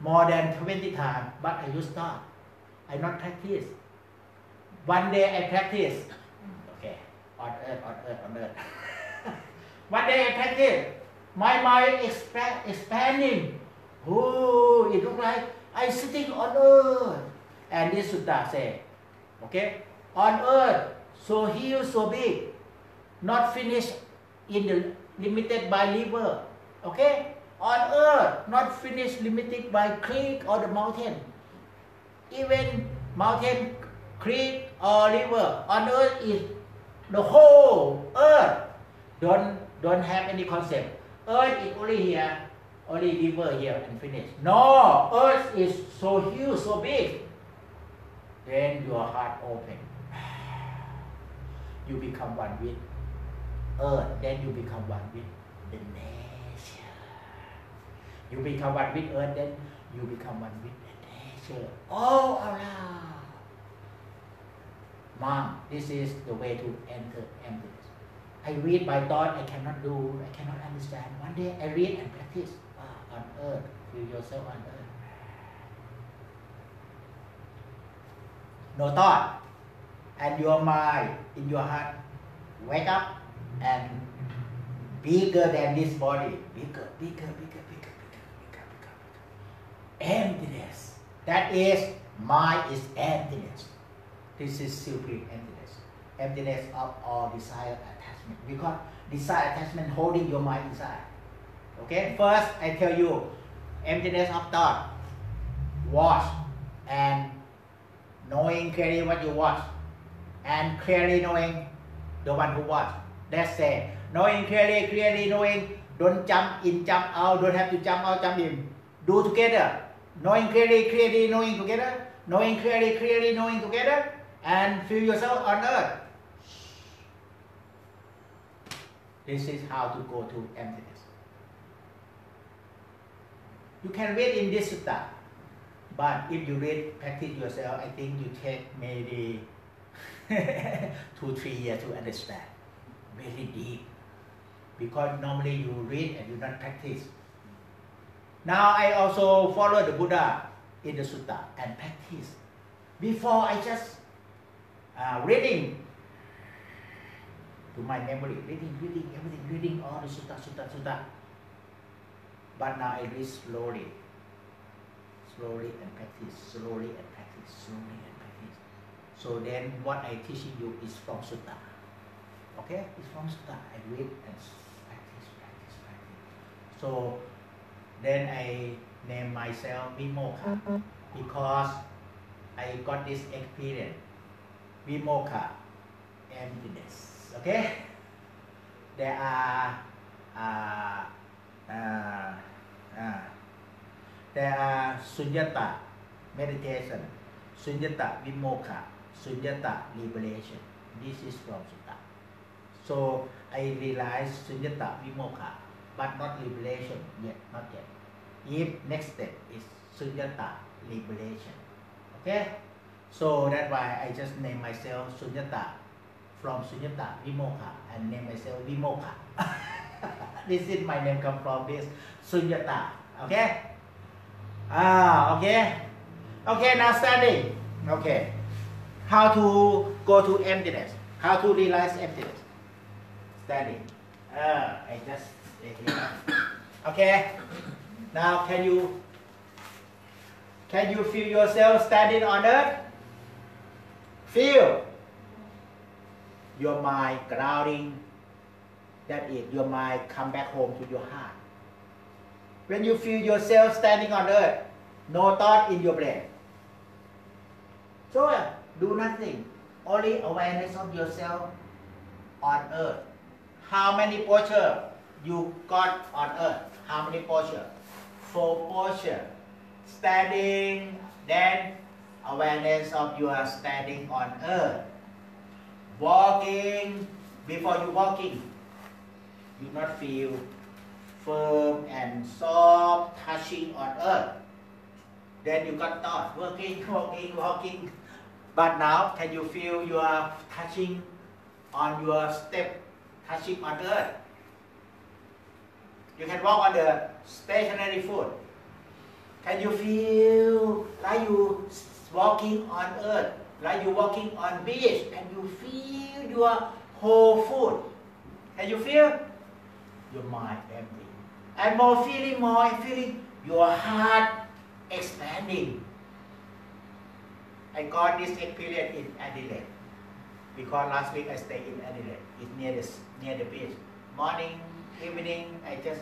more than 20 times, but I just stop. I not practice. One day I practice. Okay, on earth, on earth, on earth. One day I practice. My mind expand, expanding. Oh, it look like I sitting on earth. And this sutta say, okay, on earth, so huge, so big, not finished in the limited by liver. Okay, on earth, not finished limited by creek or the mountain. Even mountain, creek or river on earth is the whole earth. Don't don't have any concept. Earth is only here, only river here and finish. No, earth is so huge, so big. Then your heart open. You become one with earth. Then you become one with the nature. You become one with earth. Then you become one with the nature. All around. Mom, this is the way to enter emptiness. I read by thought, I cannot do, I cannot understand. One day I read and practice ah, on earth. Feel yourself on earth. No thought. And your mind in your heart wake up and bigger than this body. Bigger, bigger, bigger, bigger, bigger, bigger, bigger, bigger. Emptiness. That is mind is emptiness. This is supreme emptiness. Emptiness of all desire attachment. Because desire attachment holding your mind inside. Okay, first I tell you emptiness of thought. Watch and knowing clearly what you watch and clearly knowing the one who watch. That's it. Knowing clearly, clearly knowing, don't jump in, jump out, don't have to jump out, jump in. Do together. Knowing clearly, clearly knowing together. Knowing clearly, clearly knowing together. And feel yourself on earth. This is how to go to emptiness. You can read in this sutta, but if you read, practice yourself, I think you take maybe two, three years to understand. Very deep. Because normally you read and you do not practice. Now I also follow the Buddha in the sutta and practice. Before I just uh, reading to my memory, reading, reading, everything, reading all the sutta, sutta, sutta. But now I read slowly, slowly and practice, slowly and practice, slowly and practice. So then what I teaching you is from sutta. Okay, it's from sutta. I read and practice, practice, practice. So then I name myself Vimokkha mm-hmm. because I got this experience. Vimokkha, emptiness. Okay? There are uh, uh, uh, there are sunyata meditation, sunyata vimokkha, sunyata liberation. This is from sutta. So I realize sunyata vimokkha, but not liberation yet, not yet. If next step is sunyata liberation. Okay? So that's why I just name myself Sunyata from Sunyata Vimokkha and name myself Vimokkha. this is my name come from this Sunyata. Okay? Ah, okay. Okay, now standing. Okay. How to go to emptiness? How to realize emptiness? Standing. Ah, I just. Okay. Now can you can you feel yourself standing on earth? Feel your mind grounding. That is, your mind come back home to your heart. When you feel yourself standing on earth, no thought in your brain. So uh, do nothing. Only awareness of yourself on earth. How many posture you got on earth? How many posture? Four posture. Standing, then awareness of your standing on earth. Walking, before you walking, you not feel firm and soft touching on earth. Then you got thought, walking walking, walking. But now, can you feel you are touching on your step, touching on earth? You can walk on the stationary foot. Can you feel like you walking on earth, like you're walking on beach, and you feel your whole foot? And you feel? Your mind empty. And more feeling, more feeling, your heart expanding. I got this experience in Adelaide because last week I stayed in Adelaide. It's near the near the beach. Morning, evening, I just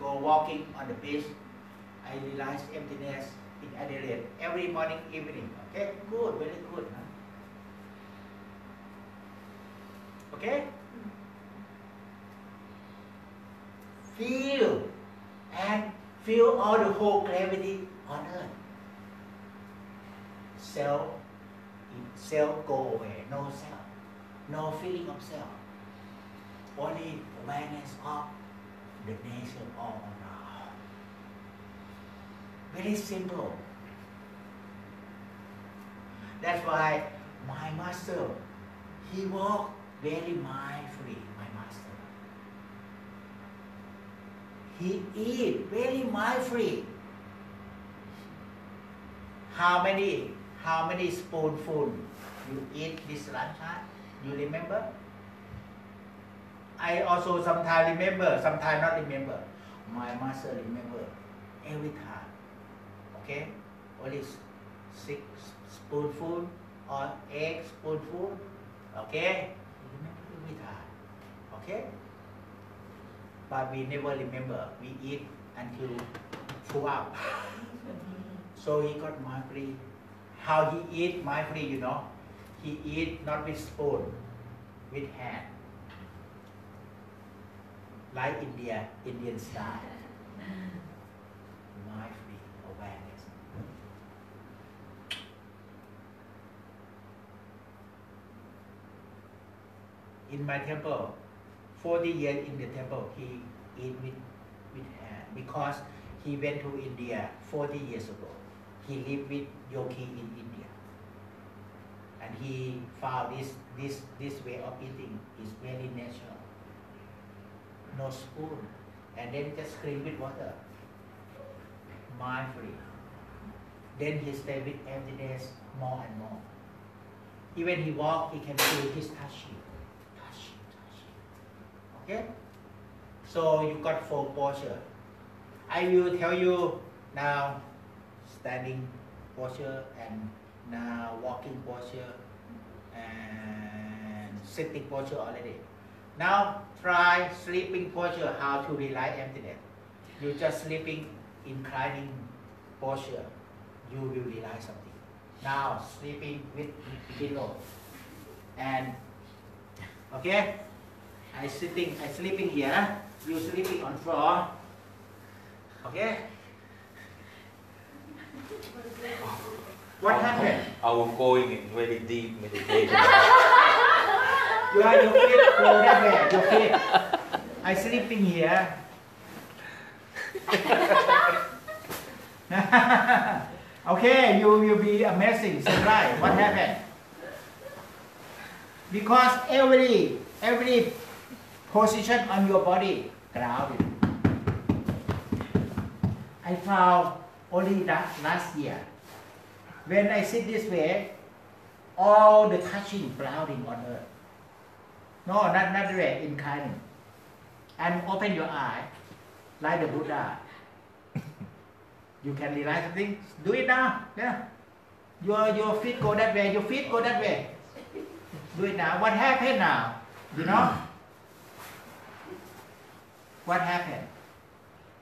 go walking on the beach. I realize emptiness in Adelaide every morning, evening. Okay, good, very good. Huh? Okay. Feel and feel all the whole gravity on earth. Self, self go away, no self, no feeling of self. Only awareness of the nature all around. Very simple. That's why my master, he walk very mindfully, my master. He eat very mindfully. How many, how many spoonful you eat this lunchtime? You remember? I also sometimes remember, sometimes not remember. My master remember every time. Okay? Only six spoonful or eight spoonful. Okay? Remember every time. Okay? But we never remember. We eat until full up. so he got mindfully. How he eat mindfully, you know? He eat not with spoon, with hand like India, Indian style. Mindfully awareness. In my temple, 40 years in the temple, he eat with, with hand because he went to India 40 years ago. He lived with yogi in India. And he found this, this, this way of eating is very natural no spoon, and then just clean with water. mindfully. Then he stay with emptiness more and more. Even he walk, he can feel his touching. Okay? So you got four posture. I will tell you now standing posture and now walking posture and sitting posture already. Now try sleeping posture, how to realize emptiness. You just sleeping, inclining posture, you will realize something. Now sleeping with pillow and okay, I sitting, I sleeping here, ah. you sleeping on floor. Okay. What happened? I will going in very deep meditation. You are your feet way, your feet. I sleeping here. okay, you will be amazing. Right, what happened? Because every every position on your body grounded. I found only that last year. When I sit this way, all the touching grounding on earth. No, not not way, inclining. And open your eye, like the Buddha. you can realize something. Do it now. Yeah. Your your feet go that way. Your feet go that way. Do it now. What happened now? You know? What happened?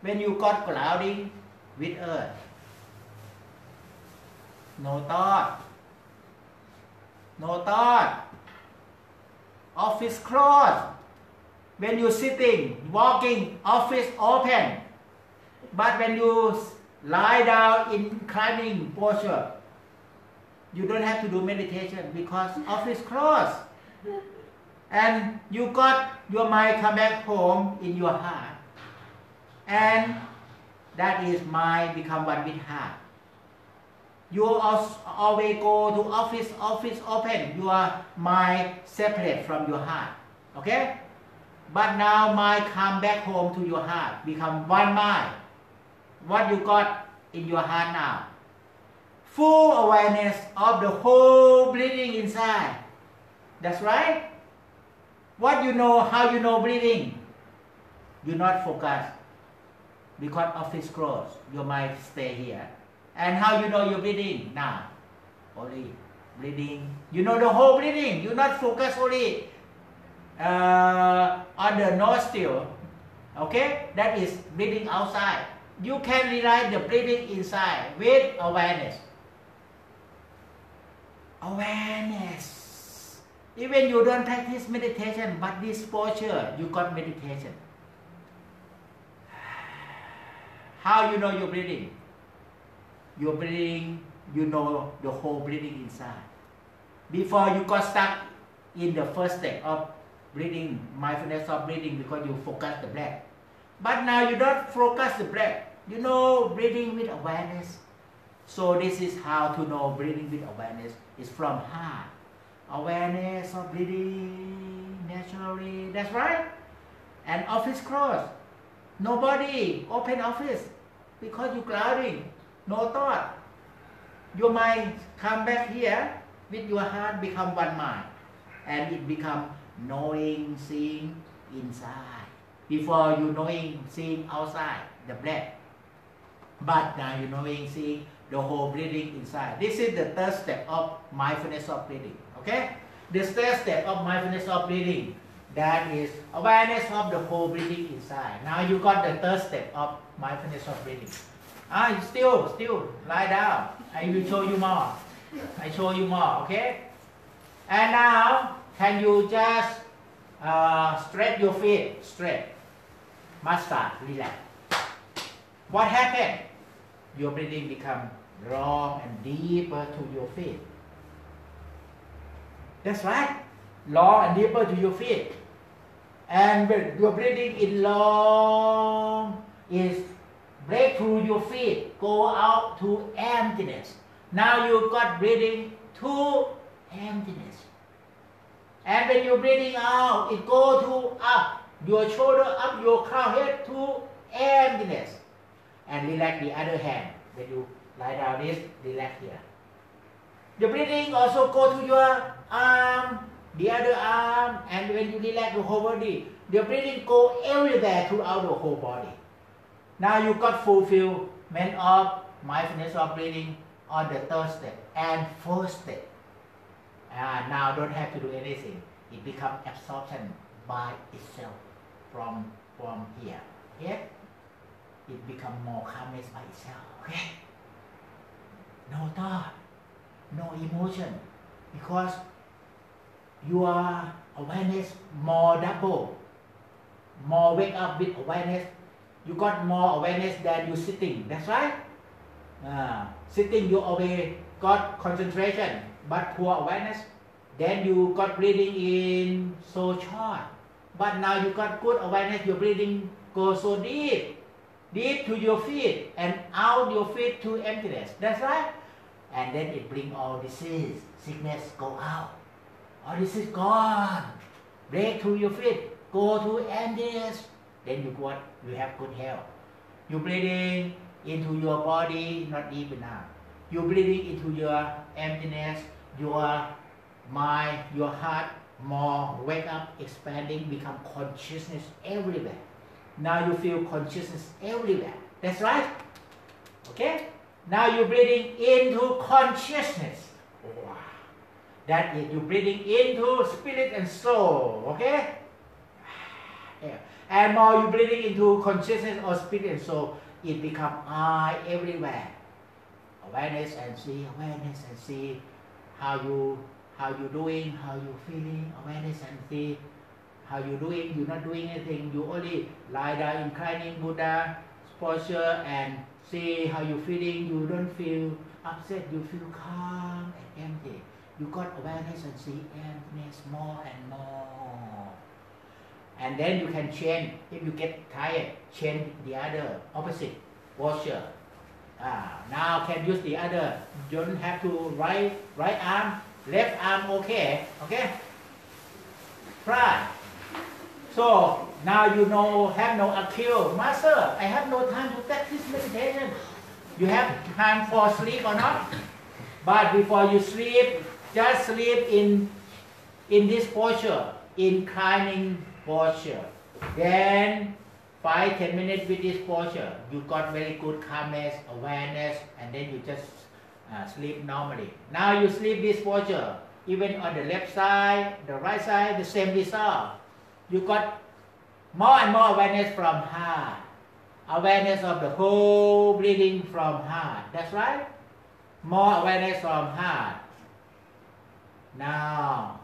When you got clouding with earth, no thought, no thought. Office closed. When you sitting, walking, office open. But when you lie down in climbing posture, you don't have to do meditation because office closed. And you got your mind come back home in your heart. And that is mind become one with heart. You always go to office, office open, your mind separate from your heart. Okay? But now mind come back home to your heart, become one mind. What you got in your heart now? Full awareness of the whole breathing inside. That's right. What you know, how you know breathing? You not focus because office closed. Your mind stay here. And how you know you're breathing now? Only breathing. You know the whole breathing. You not focus only uh, on the nostril. Okay, that is breathing outside. You can realize the breathing inside with awareness. Awareness. Even you don't practice meditation, but this posture, you got meditation. How you know you're breathing? You're breathing, you know the whole breathing inside. Before you got stuck in the first step of breathing, mindfulness of breathing because you focus the breath. But now you don't focus the breath. You know breathing with awareness. So this is how to know breathing with awareness. It's from heart. Awareness of breathing naturally. That's right. And office closed. Nobody open office because you clouding. No thought. Your mind come back here with your heart become one mind. And it become knowing, seeing inside. Before you knowing, seeing outside, the breath. But now you knowing, seeing the whole breathing inside. This is the third step of mindfulness of breathing. Okay? The third step of mindfulness of breathing. That is awareness of the whole breathing inside. Now you got the third step of mindfulness of breathing. Ah, still, still lie down. I will show you more. I show you more. Okay? And now, can you just uh, stretch your feet straight? Massage, relax. What happened? Your breathing become long and deeper to your feet. That's right. Long and deeper to your feet. And your breathing in long, is break through your feet, go out to emptiness. Now you've got breathing to emptiness. And when you're breathing out, it go to up, your shoulder up, your crown head to emptiness. and relax the other hand. When you lie down this, relax here. The breathing also go to your arm, the other arm, and when you relax the whole body, the breathing go everywhere throughout the whole body. Now you got fulfillment of mindfulness of breathing on the third step and fourth step. Uh, now don't have to do anything. It becomes absorption by itself from from here. Okay? It become more calmness by itself. Okay? No thought, no emotion, because your awareness more double, more wake up with awareness. You got more awareness than you sitting. That's right. Uh, sitting you always got concentration, but poor awareness. Then you got breathing in so short. But now you got good awareness, your breathing goes so deep, deep to your feet and out your feet to emptiness. That's right. And then it bring all disease, sickness go out. Oh, All disease gone. Break to your feet, go to emptiness. Then you got you have good health. You breathing into your body, not deep enough. You breathing into your emptiness, your mind, your heart more wake up, expanding, become consciousness everywhere. Now you feel consciousness everywhere. That's right. Okay? Now you're breathing into consciousness. That is, you're breathing into spirit and soul. Okay? Ah, yeah. And more you breathing into consciousness or spirit and soul, it become I everywhere. Awareness and see, awareness and see how you how you doing, how you feeling, awareness and see how you doing, you're not doing anything, you only lie down inclining Buddha posture and see how you feeling, you don't feel upset, you feel calm and empty. You got awareness and see emptiness more and more. And then you can change, if you get tired, change the other opposite posture. Ah, now can use the other. Don't have to right right arm left arm okay okay try so now you know have no accuse master i have no time to practice meditation you have time for sleep or not but before you sleep just sleep in in this posture inclining posture then five ten minutes with this posture you got very good calmness awareness and then you just uh, sleep normally. Now you sleep this posture, even on the left side, the right side, the same result. You got more and more awareness from heart. Awareness of the whole breathing from heart. That's right. More awareness from heart. Now,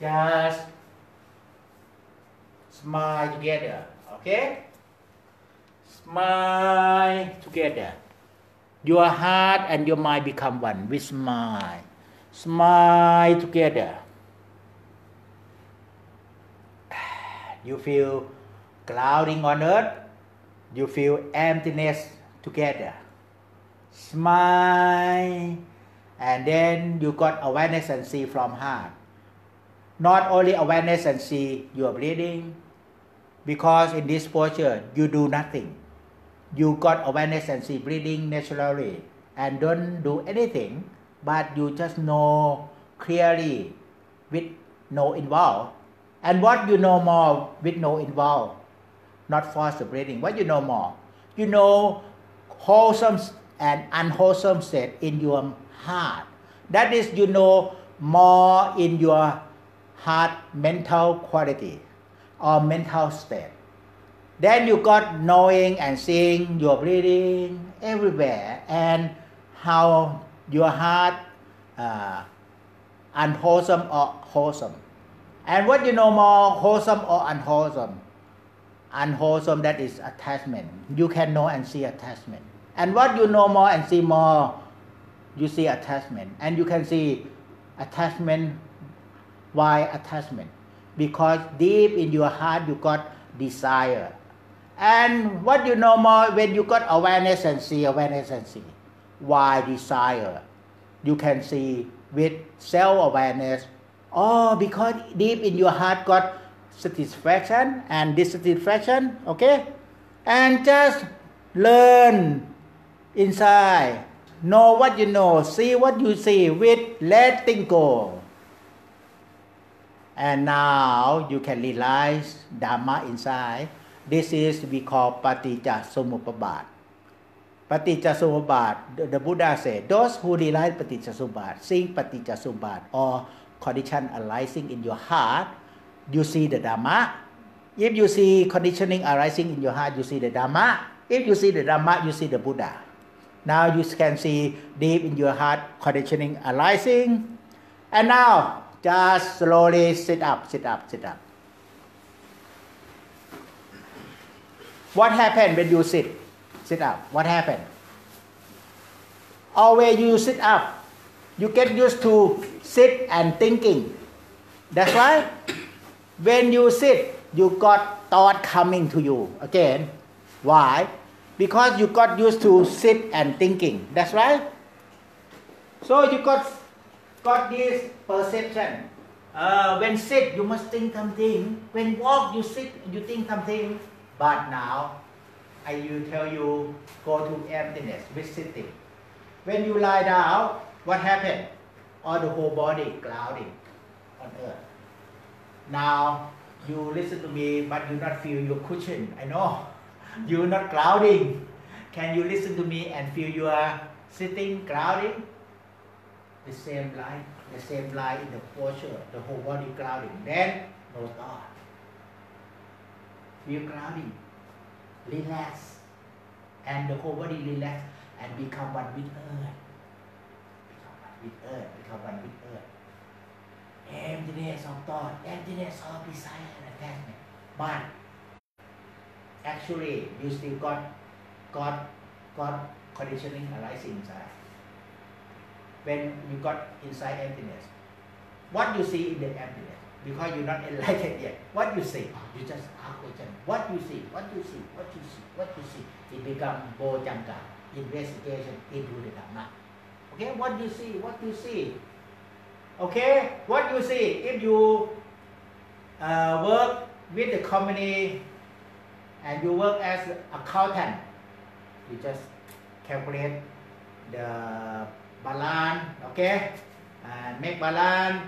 just smile together. Okay? Smile together. Your heart and your mind become one with smile. Smile together. You feel clouding on earth. You feel emptiness together. Smile. And then you got awareness and see from heart. Not only awareness and see your breathing, because in this posture you do nothing. You got awareness and see breathing naturally and don't do anything but you just know clearly with no involve. And what you know more with no involve not force the breathing what you know more? You know wholesome and unwholesome state in your heart that is you know more in your heart mental quality or mental state then you got knowing and seeing your breathing everywhere and how your heart uh, unwholesome or wholesome. And what you know more wholesome or unwholesome? Unwholesome that is attachment. You can know and see attachment. And what you know more and see more, you see attachment. And you can see attachment. Why attachment? Because deep in your heart you got desire and what you know more when you got awareness and see, awareness and see. Why desire? You can see with self awareness. Oh, because deep in your heart got satisfaction and dissatisfaction, okay? And just learn inside know what you know see what you see with letting go. And now you can realize dharma inside. This is we call patija samuppabat patija the, the buddha said those who realize patija samuppabat seeing patija or condition arising in your heart you see the dharma if you see conditioning arising in your heart you see the dharma if you see the dharma you see the buddha now you can see deep in your heart conditioning arising and now just slowly sit up, sit up, sit up. What happened when you sit? Sit up. What happened? Always you sit up. You get used to sit and thinking. That's why When you sit, you got thought coming to you again. Why? Because you got used to sit and thinking. That's right. So you got got this perception. Uh, when sit, you must think something. When walk, you sit, you think something. But now, I will tell you, go to emptiness with sitting. When you lie down, what happened? All the whole body clouding on earth. Now, you listen to me, but you not feel your cushion. I know. You're not clouding. Can you listen to me and feel you are sitting clouding? the same line, the same line in the posture, the whole body clouding. Then no thought. Feel clouding. Relax. And the whole body relax and become one with earth. Become one with earth. Become one with earth. Emptiness of thought, emptiness of desire and attachment. But actually you still got got got conditioning arising inside when you got inside emptiness. What you see in the emptiness, because you're not enlightened yet. What you see, you just question. What you see, what you see, what you see, what you see. It become bojjhanga, investigation into the dharma. Okay, what you see, what you see. Okay, what you see, if you uh, work with the company and you work as accountant, you just calculate the balance, okay? And make balance,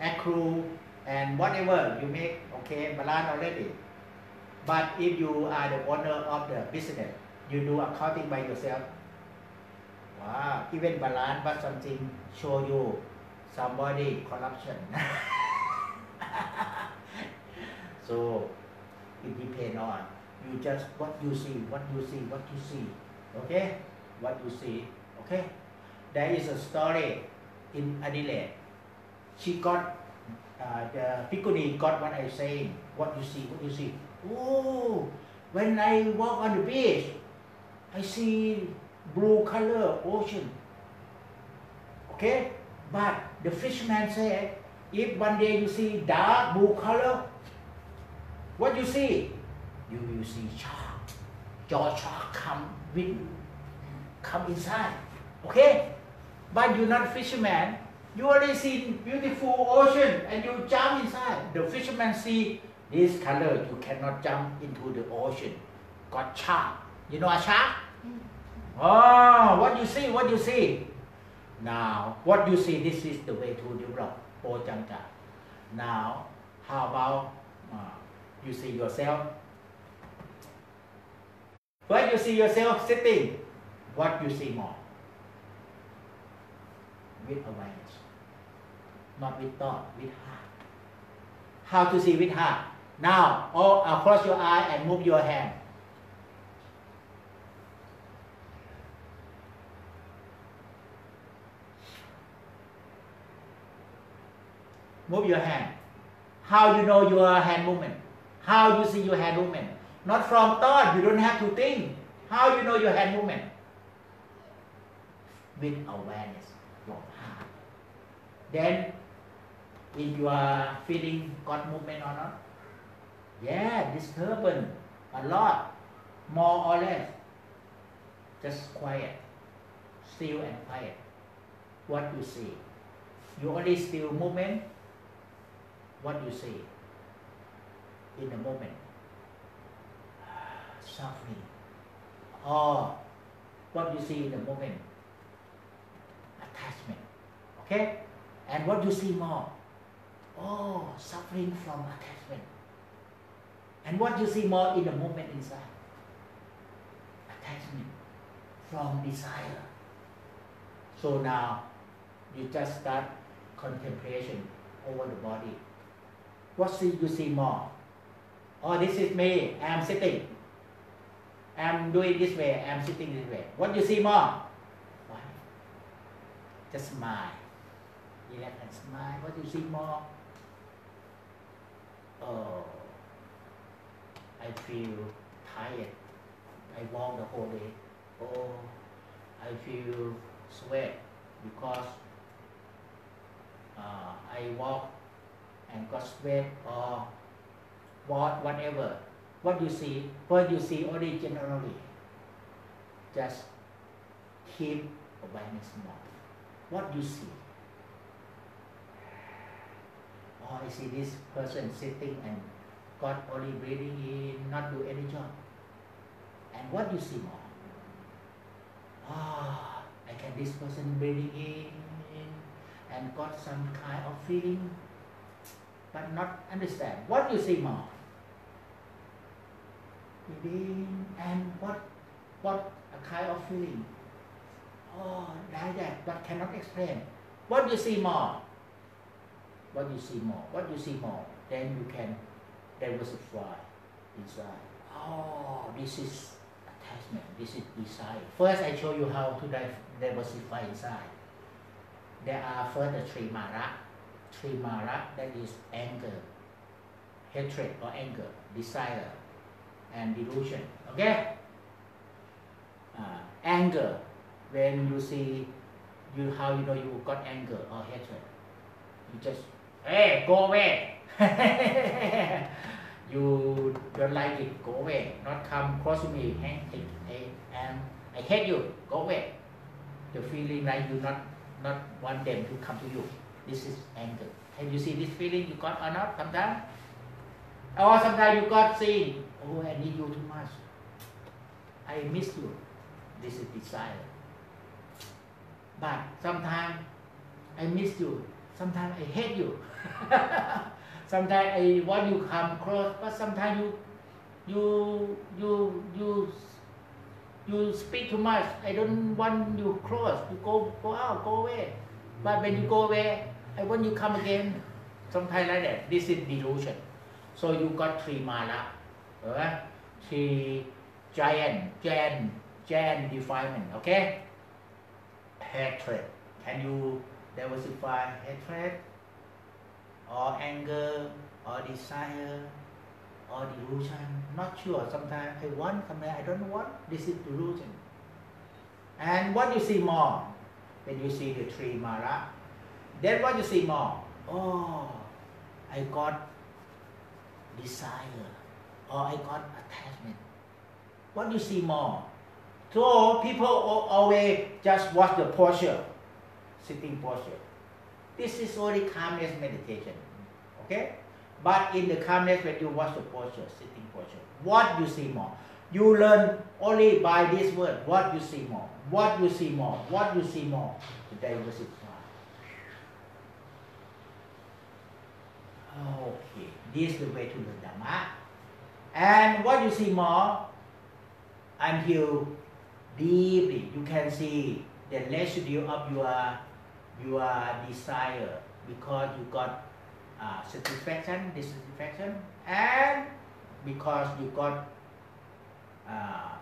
accrue, and whatever you make, okay, balance already. But if you are the owner of the business, you do accounting by yourself. Wow, even balance, but something show you somebody corruption. so it depends on you just what you see, what you see, what you see. Okay, what you see. Okay there is a story in Adelaide. She got, uh, the Bhikkhuni got what I saying, what you see, what you see. Oh, when I walk on the beach, I see blue color ocean. Okay? But the fisherman said, if one day you see dark blue color, what you see? You will see shark. Your shark come with, come inside. Okay? but you're not fisherman. You already see beautiful ocean and you jump inside. The fisherman see this color, you cannot jump into the ocean. Got shark. You know a shark? Oh, what you see, what you see. Now, what you see, this is the way to develop Bojjhanga. Now, how about uh, you see yourself? When you see yourself sitting, what you see more? with awareness, not with thought, with heart. How to see with heart? Now, all close your eye and move your hand. Move your hand. How you know your hand movement? How you see your hand movement? Not from thought. You don't have to think. How you know your hand movement? With awareness. Then, if you are feeling God movement or not, yeah, disturbance a lot, more or less. Just quiet, still and quiet. What you see? You only still movement. What you see in the moment? Softly, or ah, what you see in the moment? Attachment okay? And what do you see more? Oh suffering from attachment. And what do you see more in the moment inside? Attachment from desire. So now you just start contemplation over the body. What see you see more? Oh this is me. I am sitting I'm doing this way, I'm sitting this way. What do you see more? Why? Just smile. Relax and smile. What do you see more? Oh, I feel tired. I walk the whole day. Oh, I feel sweat because uh, I walk and got sweat or what, whatever what you see, what you see only generally. Just keep awareness more. What you see. Oh, I see this person sitting and got only breathing in, not do any job. And what you see more? Ah, I can this person breathing in and got some kind of feeling, but not understand. What you see more? Feeling and what what a kind of feeling? Oh like that but cannot explain. What you see more? What you see more? What you see more? Then you can diversify inside. Oh this is attachment this is desire. First i show you how to diversify inside. There are first the three mara three mara that is anger hatred or anger desire and delusion. Okay? Uh, anger. When you see you how you know you got anger or hatred, you just hey go away. you don't like it, go away. Not come close to me. Hey, hey, um, I hate you. Go away. The feeling like you not not want them to come to you. This is anger. Have you see this feeling you got or not sometimes? Or sometimes you got seen Oh, I need you too much. I miss you. This is desire. But sometimes I miss you. Sometimes I hate you. sometimes I want you come close, but sometimes you you you you you speak too much. I don't want you close. You go go out, go away. But when you go away, I want you come again. Sometimes like that. This is delusion. So you got three mala uh, she giant, giant defilement. Okay. Hatred. Can you diversify hatred, or anger, or desire, or delusion? Not sure. Sometimes I want, sometimes I don't want. This is delusion. And what you see more when you see the tree mara? Then what you see more? Oh, I got desire or I got attachment. What do you see more? So people always just watch the posture, sitting posture. This is only calmness meditation. Okay? But in the calmness when you watch the posture, sitting posture, what you see more? You learn only by this word, what you see more, what you see more, what you see more, the diversity. Okay, this is the way to learn Dhamma. And what you see more until deeply you can see the residue of your your desire because you got uh, satisfaction, dissatisfaction, and because you got uh,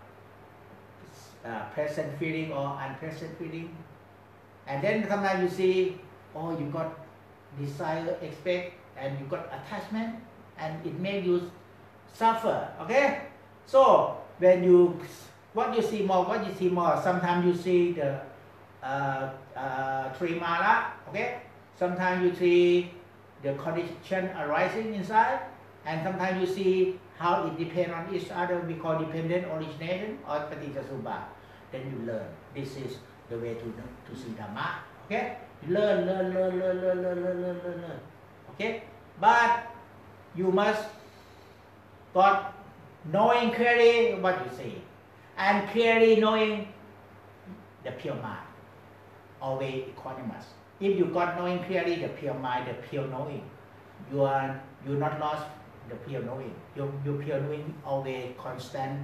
uh, pleasant feeling or unpleasant feeling, and then sometimes you see, oh, you got desire, expect, and you got attachment, and it made you suffer. Okay? So when you what you see more, what you see more, sometimes you see the uh, uh, three mala, okay? Sometimes you see the condition arising inside, and sometimes you see how it depends on each other, we call dependent origination or paticca Then you learn. This is the way to, to see Dhamma. Okay? Learn, learn, learn, learn, learn, learn, learn, learn, learn. Okay? But you must God knowing clearly what you see. and clearly knowing the pure mind, always equanimous. If you got knowing clearly the pure mind, the pure knowing, you are you not lost the pure knowing. Your, your pure knowing always constant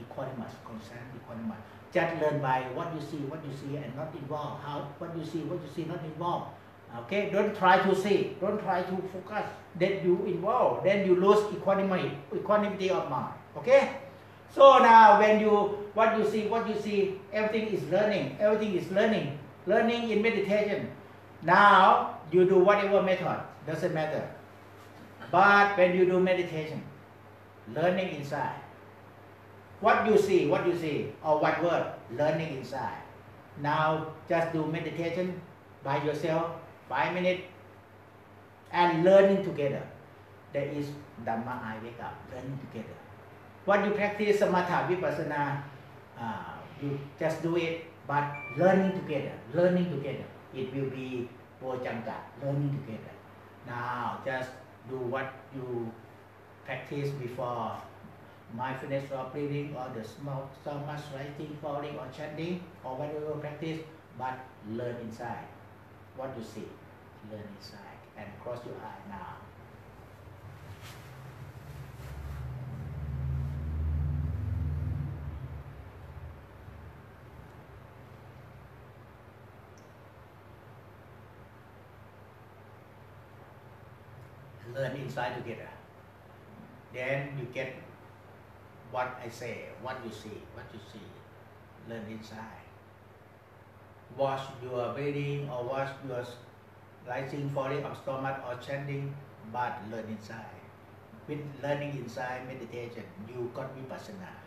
equanimous, constant equanimous. Just learn by what you see, what you see, and not involved. How what you see, what you see, not involved. Okay, don't try to see, don't try to focus. Then you involve, then you lose equanimity, equanimity of mind. Okay. So now when you what you see, what you see, everything is learning. Everything is learning. Learning in meditation. Now you do whatever method, doesn't matter. But when you do meditation, learning inside. What you see, what you see, or what word, learning inside. Now just do meditation by yourself, five minutes, and learning together. That is Dhamma I wake up, learning together. What you practice samatha vipassana, uh, you just do it, but learning together, learning together. It will be bojjhanga, learning together. Now just do what you practice before mindfulness or breathing or the small so much writing, falling or chanting or whatever you practice, but learn inside what you see. Learn inside and cross your eye now. learn inside together. Then you get what I say, what you see, what you see. Learn inside. Watch your breathing or watch your rising, falling of stomach or chanting, but learn inside. With learning inside meditation, you got vipassana.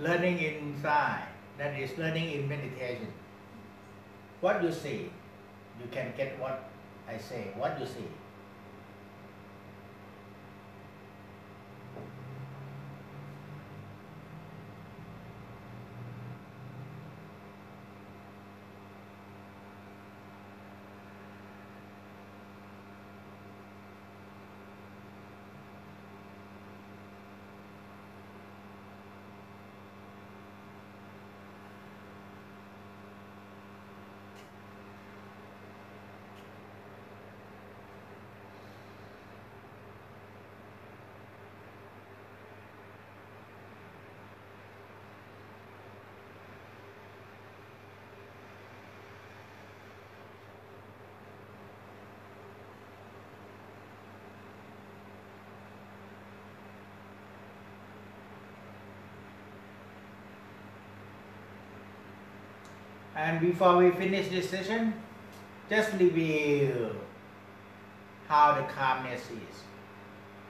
Learning inside, that is learning in meditation. What do you see, you can get what I say, what you see. And before we finish this session, just review uh, how the calmness is,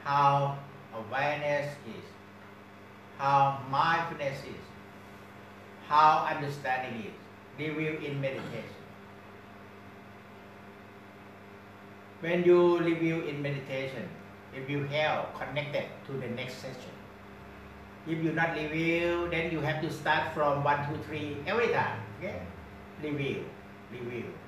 how awareness is, how mindfulness is, how understanding is. Review in meditation. when you review in meditation, if you have connected to the next session. If you not review, then you have to start from one, two, three every time. Okay? Review, review.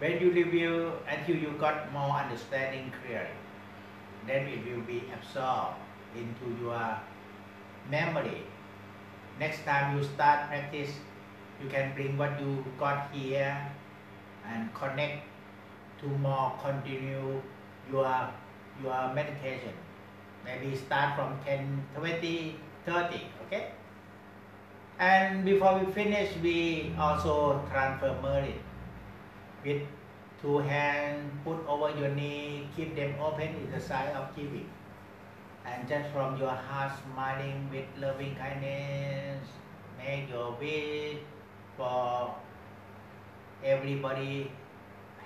When you review until you got more understanding clearly, then it will be absorbed into your memory. Next time you start practice, you can bring what you got here and connect to more continue your your meditation. Maybe start from 10, 20, 30, okay? And before we finish, we also transfer merit with two hands put over your knee, keep them open in the sign of giving. And just from your heart smiling with loving kindness, make your wish for everybody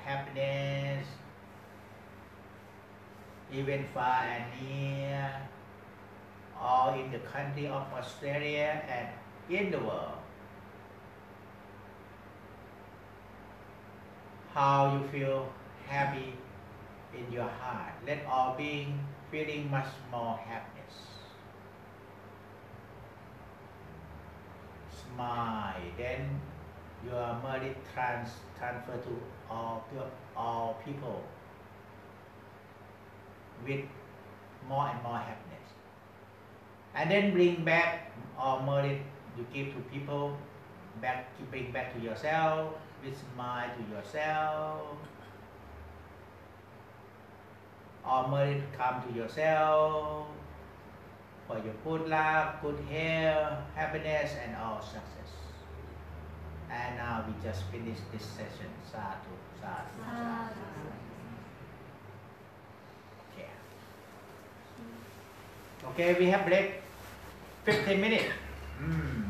happiness, even far and near, or in the country of Australia and in the world. How you feel happy in your heart. Let all being feeling much more happiness. Smile, then your merit trans transfer to all all people with more and more happiness. And then bring back all merit you give to people back to bring back to yourself smile to yourself. All merit come to yourself for your good luck, good health, happiness, and all success. And now we just finished this session. Sadhu, sadhu, sadhu. Okay. Okay, we have break 15 minutes. Mm.